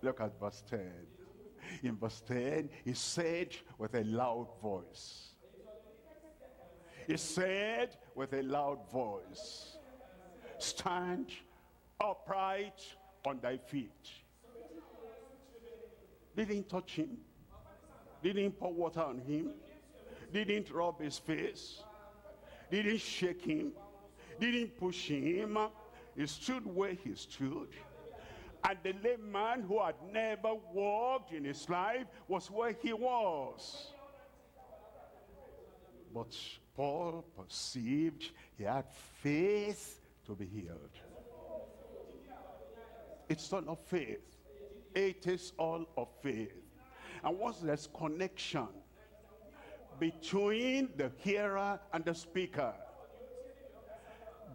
Look at verse 10. In verse 10, he said with a loud voice. He said with a loud voice, Stand upright on thy feet. Didn't touch him. Didn't pour water on him. Didn't rub his face. Didn't shake him. Didn't push him. He stood where he stood. And the lame man who had never walked in his life was where he was. But Paul perceived he had faith to be healed. It's all of faith. It is all of faith. And what's this connection between the hearer and the speaker,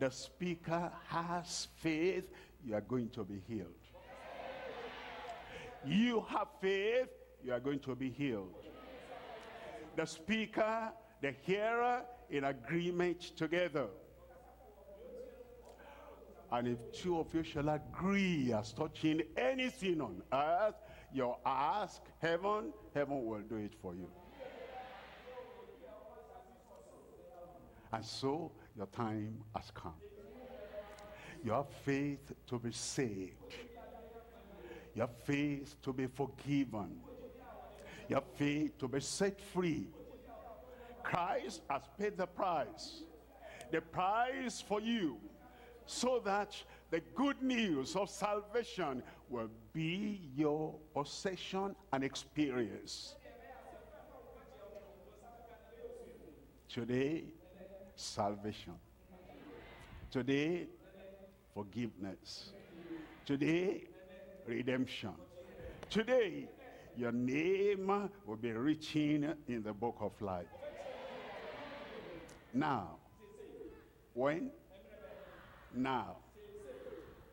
the speaker has faith, you are going to be healed. You have faith, you are going to be healed. The speaker, the hearer, in agreement together. And if two of you shall agree as touching anything on earth, you ask heaven, heaven will do it for you. And so your time has come. You have faith to be saved. You have faith to be forgiven. You have faith to be set free. Christ has paid the price. The price for you so that the good news of salvation will be your possession and experience. Today, salvation. Today, forgiveness. Today, redemption. Today, your name will be written in the book of life. Now, when? Now.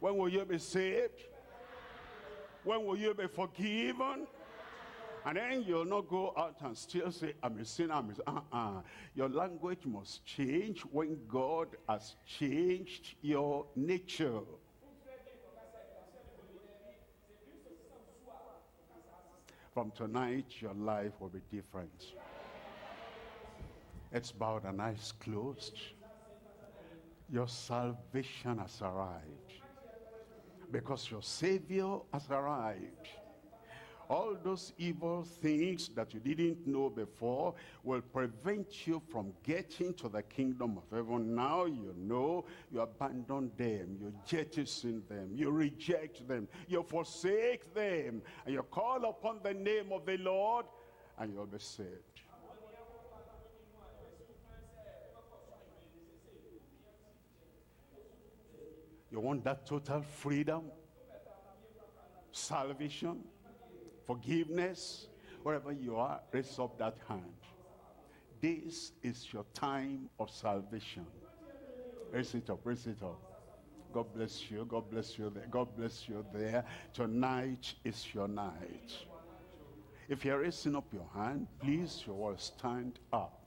When will you be saved? When will you be forgiven? And then you'll not go out and still say, I'm a sinner, I'm a sinner. Uh-uh. Your language must change when God has changed your nature. From tonight, your life will be different. It's bowed and eyes closed. Your salvation has arrived. Because your Savior has arrived. All those evil things that you didn't know before will prevent you from getting to the kingdom of heaven. Now you know you abandon them, you jettison them, you reject them, you forsake them, and you call upon the name of the Lord, and you'll be saved. You want that total freedom, salvation, forgiveness, wherever you are, raise up that hand. This is your time of salvation. Raise it up, raise it up. God bless you, God bless you there, God bless you there. Tonight is your night. If you're raising up your hand, please you will stand up.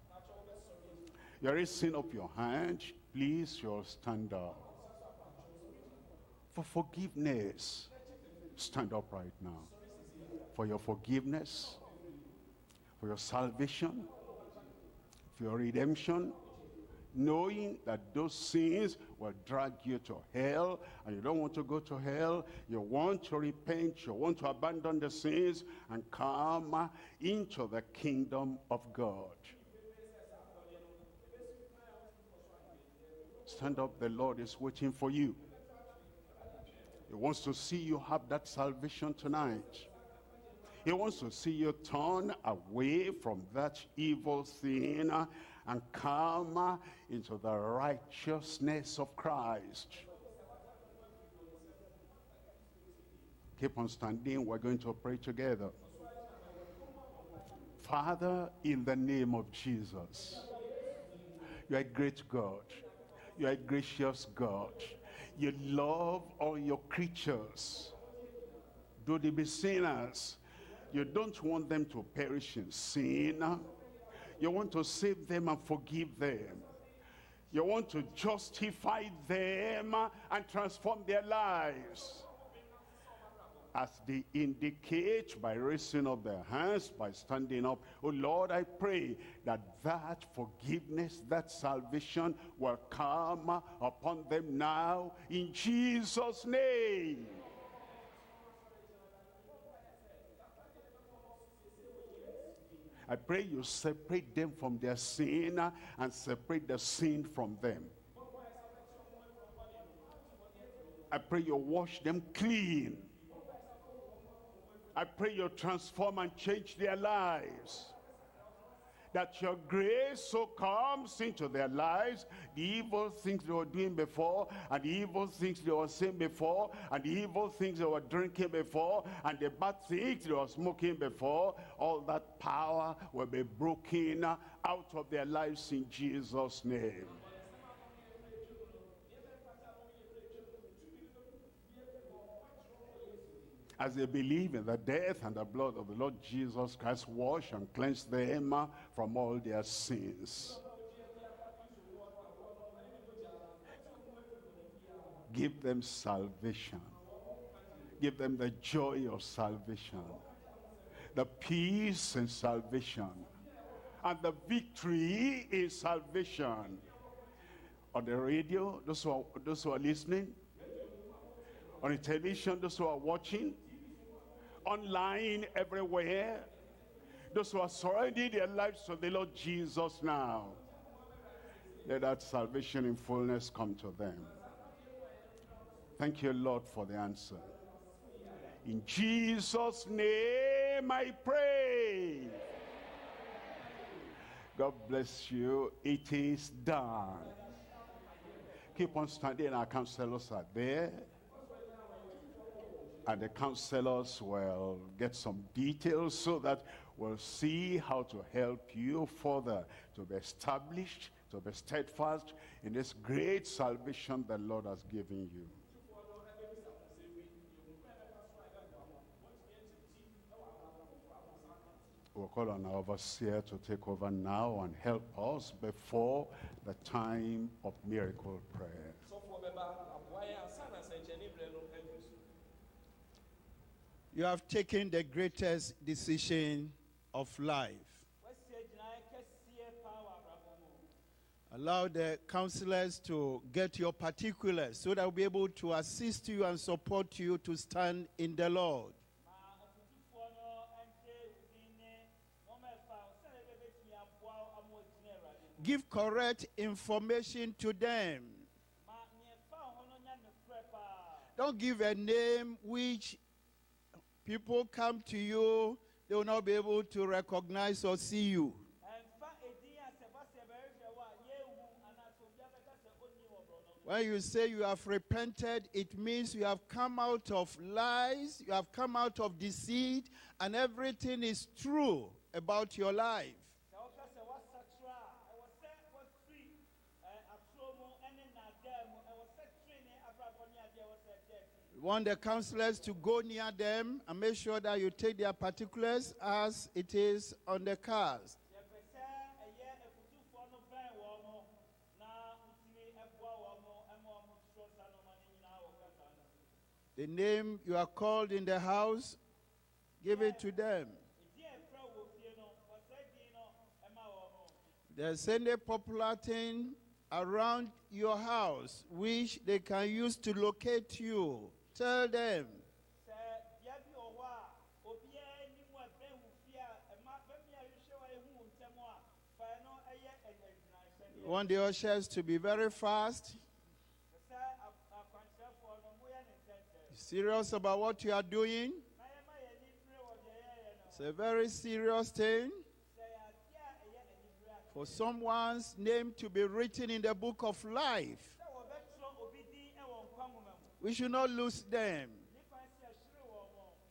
You're raising up your hand, please you'll stand up for forgiveness. Stand up right now. For your forgiveness, for your salvation, for your redemption, knowing that those sins will drag you to hell and you don't want to go to hell. You want to repent you want to abandon the sins and come into the kingdom of god. Stand up the lord is waiting for you. He wants to see you have that salvation tonight. He wants to see you turn away from that evil thing and come into the righteousness of Christ. Keep on standing. We're going to pray together. Father, in the name of Jesus, you are a great God. You are a gracious God. You love all your creatures. Though they be sinners, you don't want them to perish in sin. You want to save them and forgive them. You want to justify them and transform their lives as they indicate by raising up their hands, by standing up. Oh Lord, I pray that that forgiveness, that salvation will come upon them now in Jesus' name. I pray you separate them from their sin and separate the sin from them. I pray you wash them clean. I pray you transform and change their lives that your grace so comes into their lives, the evil things they were doing before, and the evil things they were saying before, and the evil things they were drinking before, and the bad things they were smoking before, all that power will be broken out of their lives in Jesus' name. As they believe in the death and the blood of the Lord Jesus Christ, wash and cleanse them from all their sins. Give them salvation. Give them the joy of salvation. The peace in salvation. And the victory in salvation. On the radio, those who are, those who are listening. On the television, those who are watching online everywhere. Those who are surrendering their lives to the Lord Jesus now. Let that salvation in fullness come to them. Thank you, Lord, for the answer. In Jesus' name I pray. God bless you. It is done. Keep on standing. Our counselors are there and the counselors will get some details so that we'll see how to help you further to be established, to be steadfast in this great salvation that Lord has given you. We'll call on our overseer to take over now and help us before the time of miracle prayer. You have taken the greatest decision of life. Allow the counselors to get your particulars so that we'll be able to assist you and support you to stand in the Lord. Give correct information to them. Don't give a name which people come to you, they will not be able to recognize or see you. When you say you have repented, it means you have come out of lies, you have come out of deceit, and everything is true about your life. Want the counselors to go near them and make sure that you take their particulars as it is on the cards. The name you are called in the house, give it to them. There's any popular thing around your house which they can use to locate you. Tell them. Want the ushers to be very fast. Serious about what you are doing. It's a very serious thing for someone's name to be written in the book of life. We should not lose them.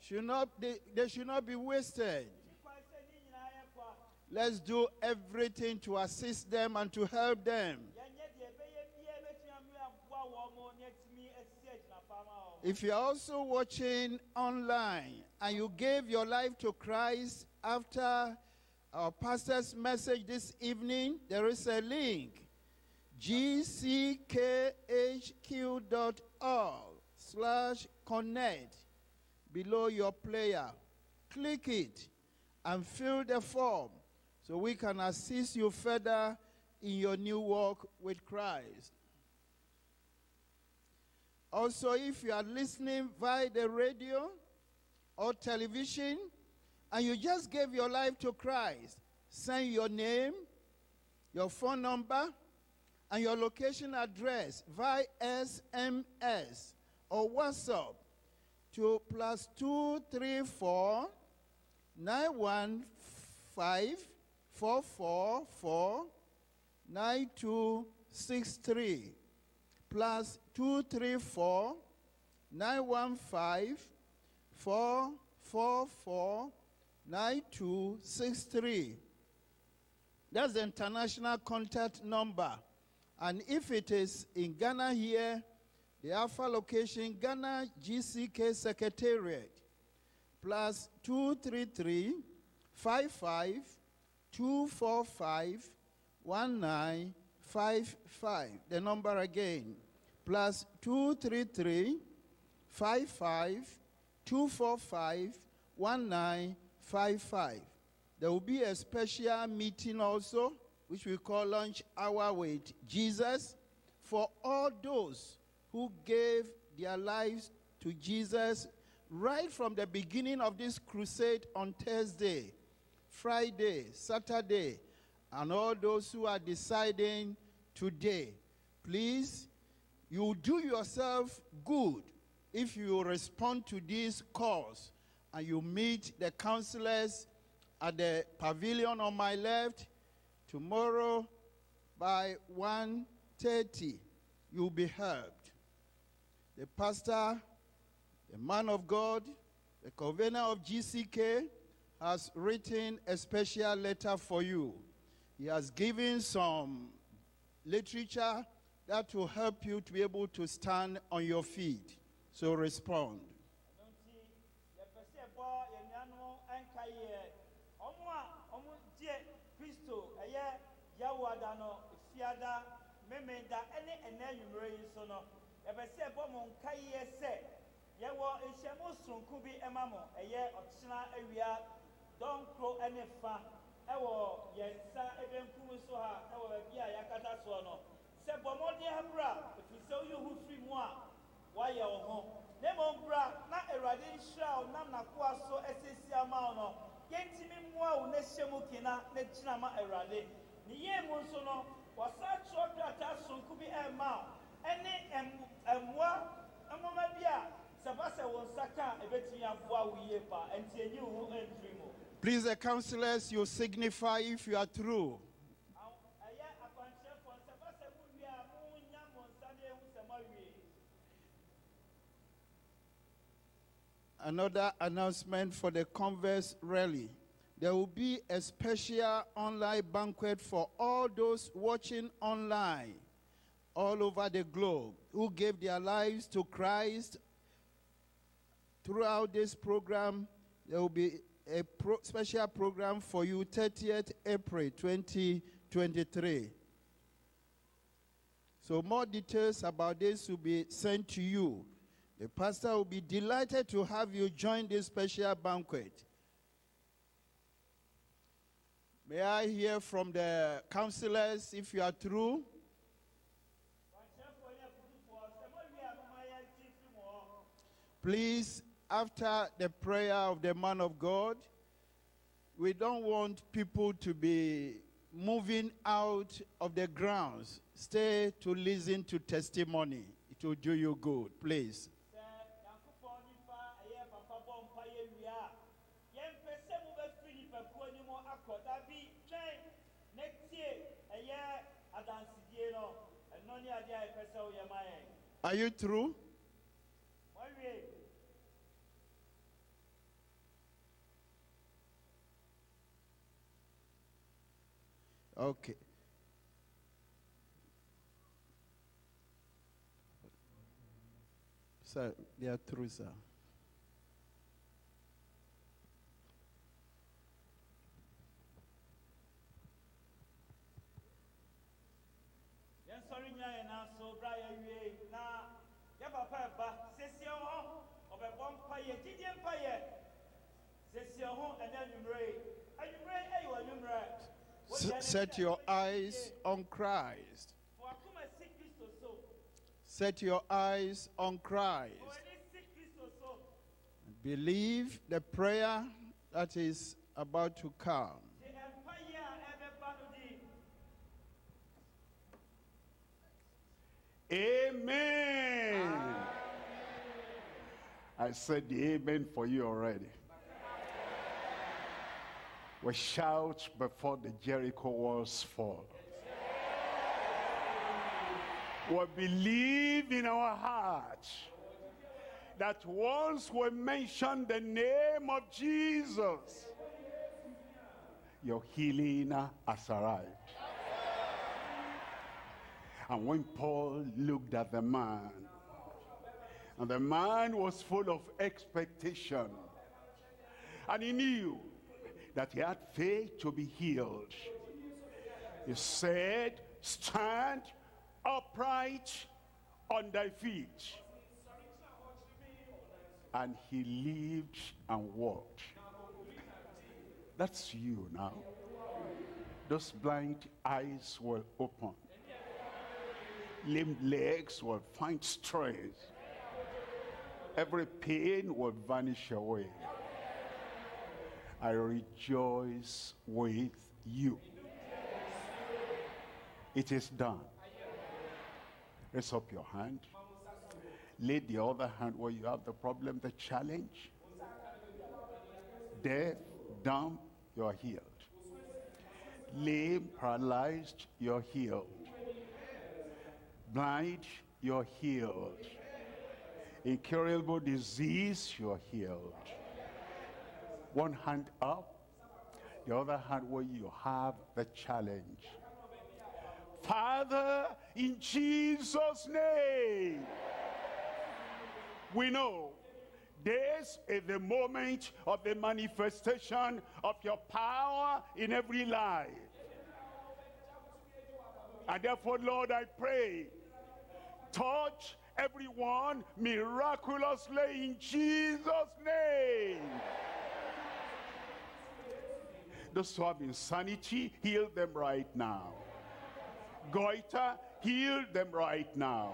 Should not, they, they should not be wasted. Let's do everything to assist them and to help them. If you're also watching online and you gave your life to Christ after our pastor's message this evening, there is a link gckhq.org slash connect below your player. Click it and fill the form so we can assist you further in your new walk with Christ. Also, if you are listening via the radio or television and you just gave your life to Christ, send your name, your phone number, and your location address via SMS or WhatsApp to plus 234 915 444 9263 plus 234 915 444 9263. That's the international contact number. And if it is in Ghana here, the Alpha location, Ghana GCK Secretariat, plus 233 55 245 1955. The number again, plus 233 55 245 1955. There will be a special meeting also, which we call Lunch Hour with Jesus, for all those who gave their lives to Jesus right from the beginning of this crusade on Thursday, Friday, Saturday, and all those who are deciding today. Please, you do yourself good if you respond to these calls and you meet the counselors at the pavilion on my left tomorrow by 1.30 you'll be helped. The pastor the man of god the convener of gck has written a special letter for you. He has given some literature that will help you to be able to stand on your feet. So respond yawada no fiada memeda ɛne ɛnɛ nwummerɛ yi so no. Yɛpɛ sɛ ɛbɔ mo nka yɛ sɛ yɛwɔ nhyiamu sononko bi ɛma mo ɛyɛ ɔkyena awia dɔnkoro ɛne fa ɛwɔ yɛn nsa ebenkum so ha ɛwɔ baabi a yɛakata soɔ no. Sɛ bɔ mmɔden sɛ woyi ho firi mu a wayɛ wo ho. Na mmom bra na awurade nhyira wo nam n'akoa so asiesie ama wo no. Yɛntumi mmoa wo na hyɛ kena na gyina ma awurade ne yie mu nso no wɔsa krataa sonko bi ɛrema wo ɛne ɛmmoa nwoma bi a sɛ ba sɛ nsa ka a aboa wo yie pa wo ho mu please the counselors you signify if you are through Aw- ɛyɛ akwankyerɛfoɔ sɛ ba sɛ mowie a monya mo nsa ne ɛhu sɛ moawie another announcement for the Converse Rally. There will be a special online banquet for all those watching online all over the globe who gave their lives to Christ. Throughout this program, there will be a pro- special program for you 30th April 2023. So more details about this will be sent to you. The pastor will be delighted to have you join this special banquet. May I hear from the counselors if you are through? Please, after the prayer of the man of God, we don't want people to be moving out of the grounds. Stay to listen to testimony. It will do you good, please. Are you moawie Okay. Sir, they are through, sir. Set your eyes on Christ. Set your eyes on Christ. Believe the prayer that is about to come. Amen. Amen. I said the amen for you already. We shout before the Jericho walls fall. We believe in our hearts that once we mention the name of Jesus, your healing has arrived. And when Paul looked at the man, and the man was full of expectation, and he knew that he had faith to be healed. He said, Stand upright on thy feet. And he lived and walked. That's you now. Those blind eyes will open. Lame legs will find strength. Every pain will vanish away. I rejoice with you. It is done. Raise up your hand. Lay the other hand where you have the problem, the challenge. Deaf, dumb, you are healed. Lame, paralyzed, you're healed. Blind, you're healed. Incurable disease, you're healed. One hand up, the other hand where you have the challenge. Father, in Jesus' name, we know this is the moment of the manifestation of your power in every life. And therefore, Lord, I pray, touch everyone miraculously in Jesus' name. Those who have insanity, heal them right now. Goiter, heal them right now.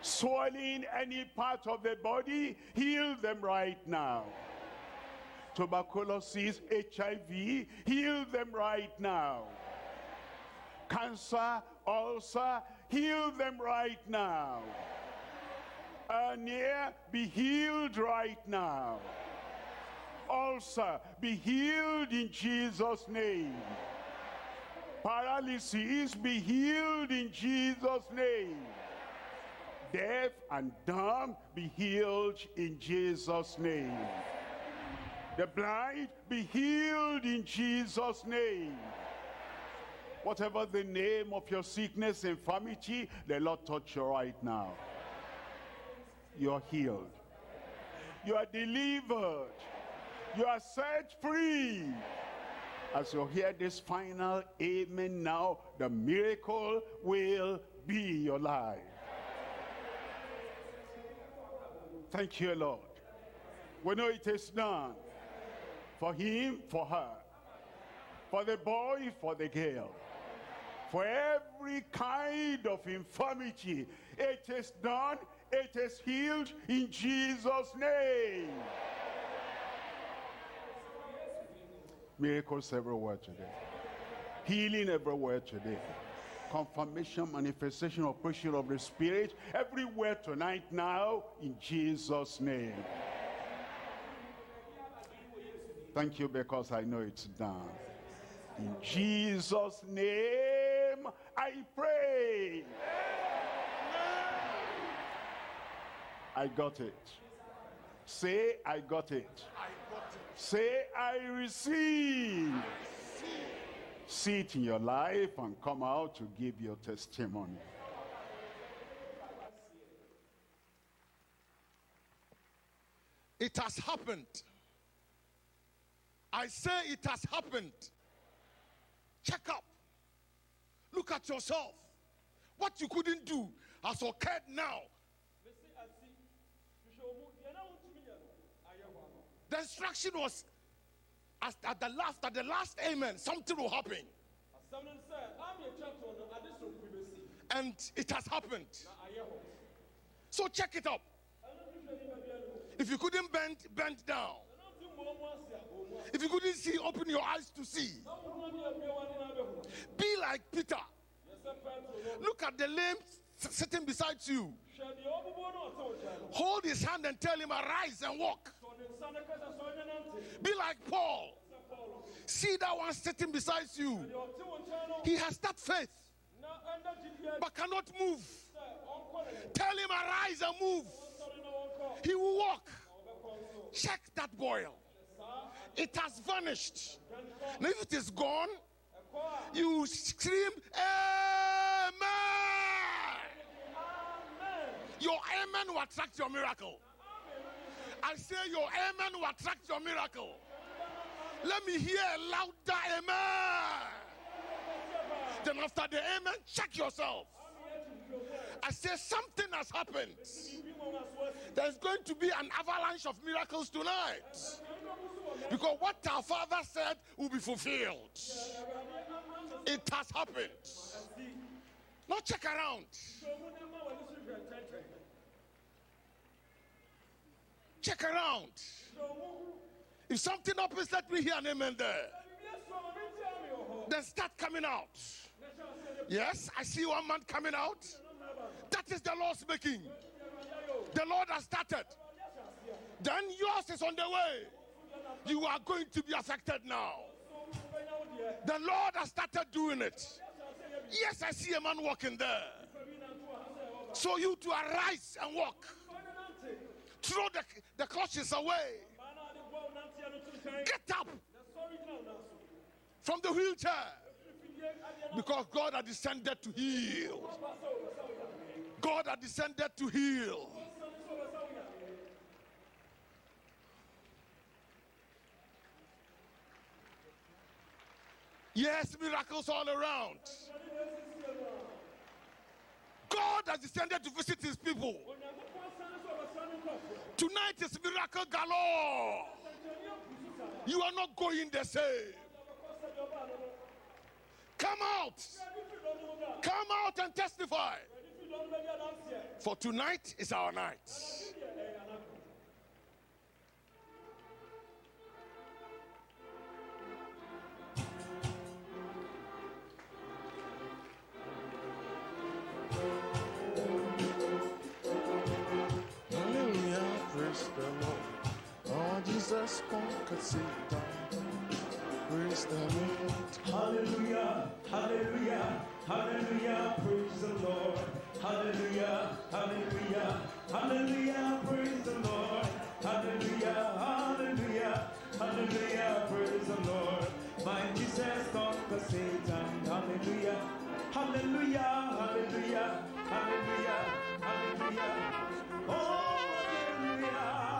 Swelling any part of the body, heal them right now. Tuberculosis, HIV, heal them right now. Cancer, ulcer, heal them right now. Uh, Hernia, be healed right now. Ulcer, be healed in Jesus' name. Paralysis, be healed in Jesus' name. Deaf and dumb, be healed in Jesus' name. The blind, be healed in Jesus' name. Whatever the name of your sickness, infirmity, the Lord touch you right now. You're healed. You are delivered. You are set free. As you hear this final amen now, the miracle will be your life. Thank you, Lord. We know it is done. For him, for her. For the boy, for the girl. For every kind of infirmity, it is done, it is healed in Jesus' name. Miracles everywhere today. Healing everywhere today. Confirmation, manifestation, operation of the Spirit everywhere tonight now in Jesus' name. Thank you because I know it's done. In Jesus' name I pray. I got it. Say, I got it. Say, I receive. See it in your life and come out to give your testimony. It has happened. I say it has happened. Check up. Look at yourself. What you couldn't do has occurred now. The instruction was as, at the last, at the last amen, something will happen. And it has happened. So check it up. If you couldn't bend, bend down. If you couldn't see, open your eyes to see. Be like Peter. Look at the lame sitting beside you, hold his hand and tell him, Arise and walk. Be like Paul. See that one sitting beside you. He has that faith, but cannot move. Tell him, Arise and move. He will walk. Check that boil. It has vanished. Now, if it is gone, you scream, amen Your amen will attract your miracle. I say, Your amen will attract your miracle. Let me hear a louder amen. Then, after the amen, check yourself. I say, Something has happened. There's going to be an avalanche of miracles tonight. Because what our Father said will be fulfilled. It has happened. Now, check around. Check around. If something happens, let me hear an amen there. Then start coming out. Yes, I see one man coming out. That is the Lord's making. The Lord has started. Then yours is on the way. You are going to be affected now. The Lord has started doing it. Yes, I see a man walking there. So you to arise and walk. Throw the, the clutches away. Get up from the wheelchair. Because God had descended to heal. God had descended to heal. Yes, miracles all around. God has descended to visit his people. Tonight is miracle galore. You are not going the same. Come out. Come out and testify. For tonight is our night. The Lord. Oh, Jesus. Praise the Lord. Hallelujah, hallelujah, hallelujah, praise the Lord. Hallelujah, hallelujah, hallelujah, praise the Lord. Hallelujah, hallelujah, hallelujah, praise the Lord. My Jesus conquered Satan. Hallelujah, hallelujah, hallelujah, hallelujah, hallelujah. Oh, hallelujah.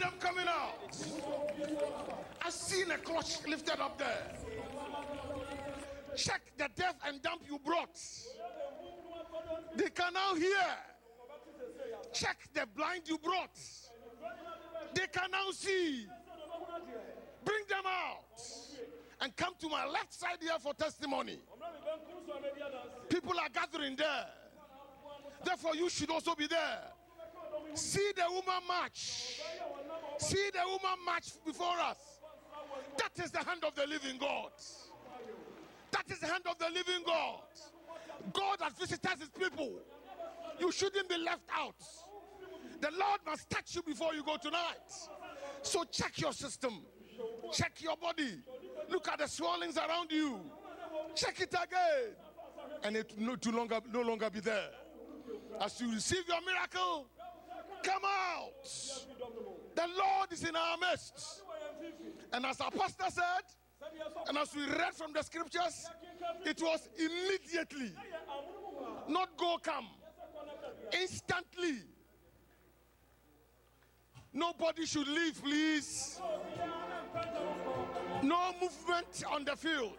Them coming out. I seen a clutch lifted up there. Check the deaf and dumb you brought. They can now hear. Check the blind you brought. They can now see. Bring them out and come to my left side here for testimony. People are gathering there. Therefore, you should also be there. See the woman march. See the woman march before us. That is the hand of the living God. That is the hand of the living God. God has visited his people. You shouldn't be left out. The Lord must touch you before you go tonight. So check your system. Check your body. Look at the swellings around you. Check it again. And it no, longer, no longer be there. As you receive your miracle, come out. The Lord is in our midst. And as our pastor said, and as we read from the scriptures, it was immediately, not go come, instantly. Nobody should leave, please. No movement on the field.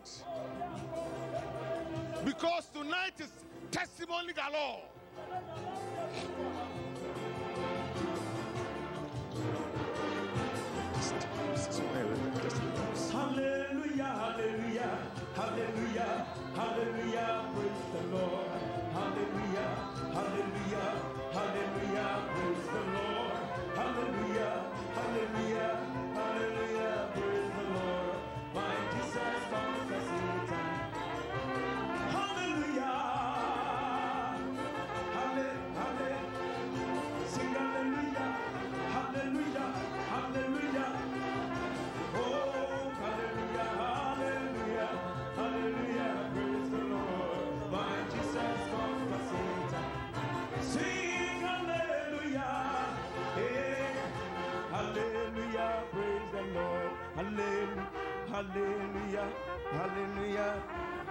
Because tonight is testimony galore. Hallelujah,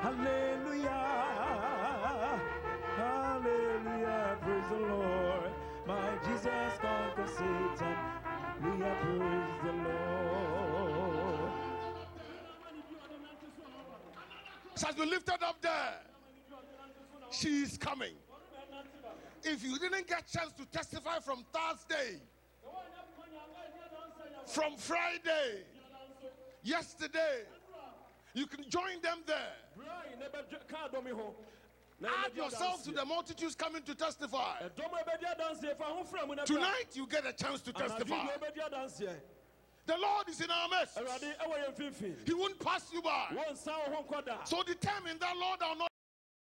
hallelujah, hallelujah, praise the Lord. My Jesus conquers Satan. Hallelujah, praise the Lord. So as we lifted up there, she is coming. If you didn't get chance to testify from Thursday, from Friday, yesterday, you can join them there. Add yourself to the multitudes coming to testify. Tonight, you get a chance to testify. The Lord is in our midst. He won't pass you by. So determine that, Lord, I'll not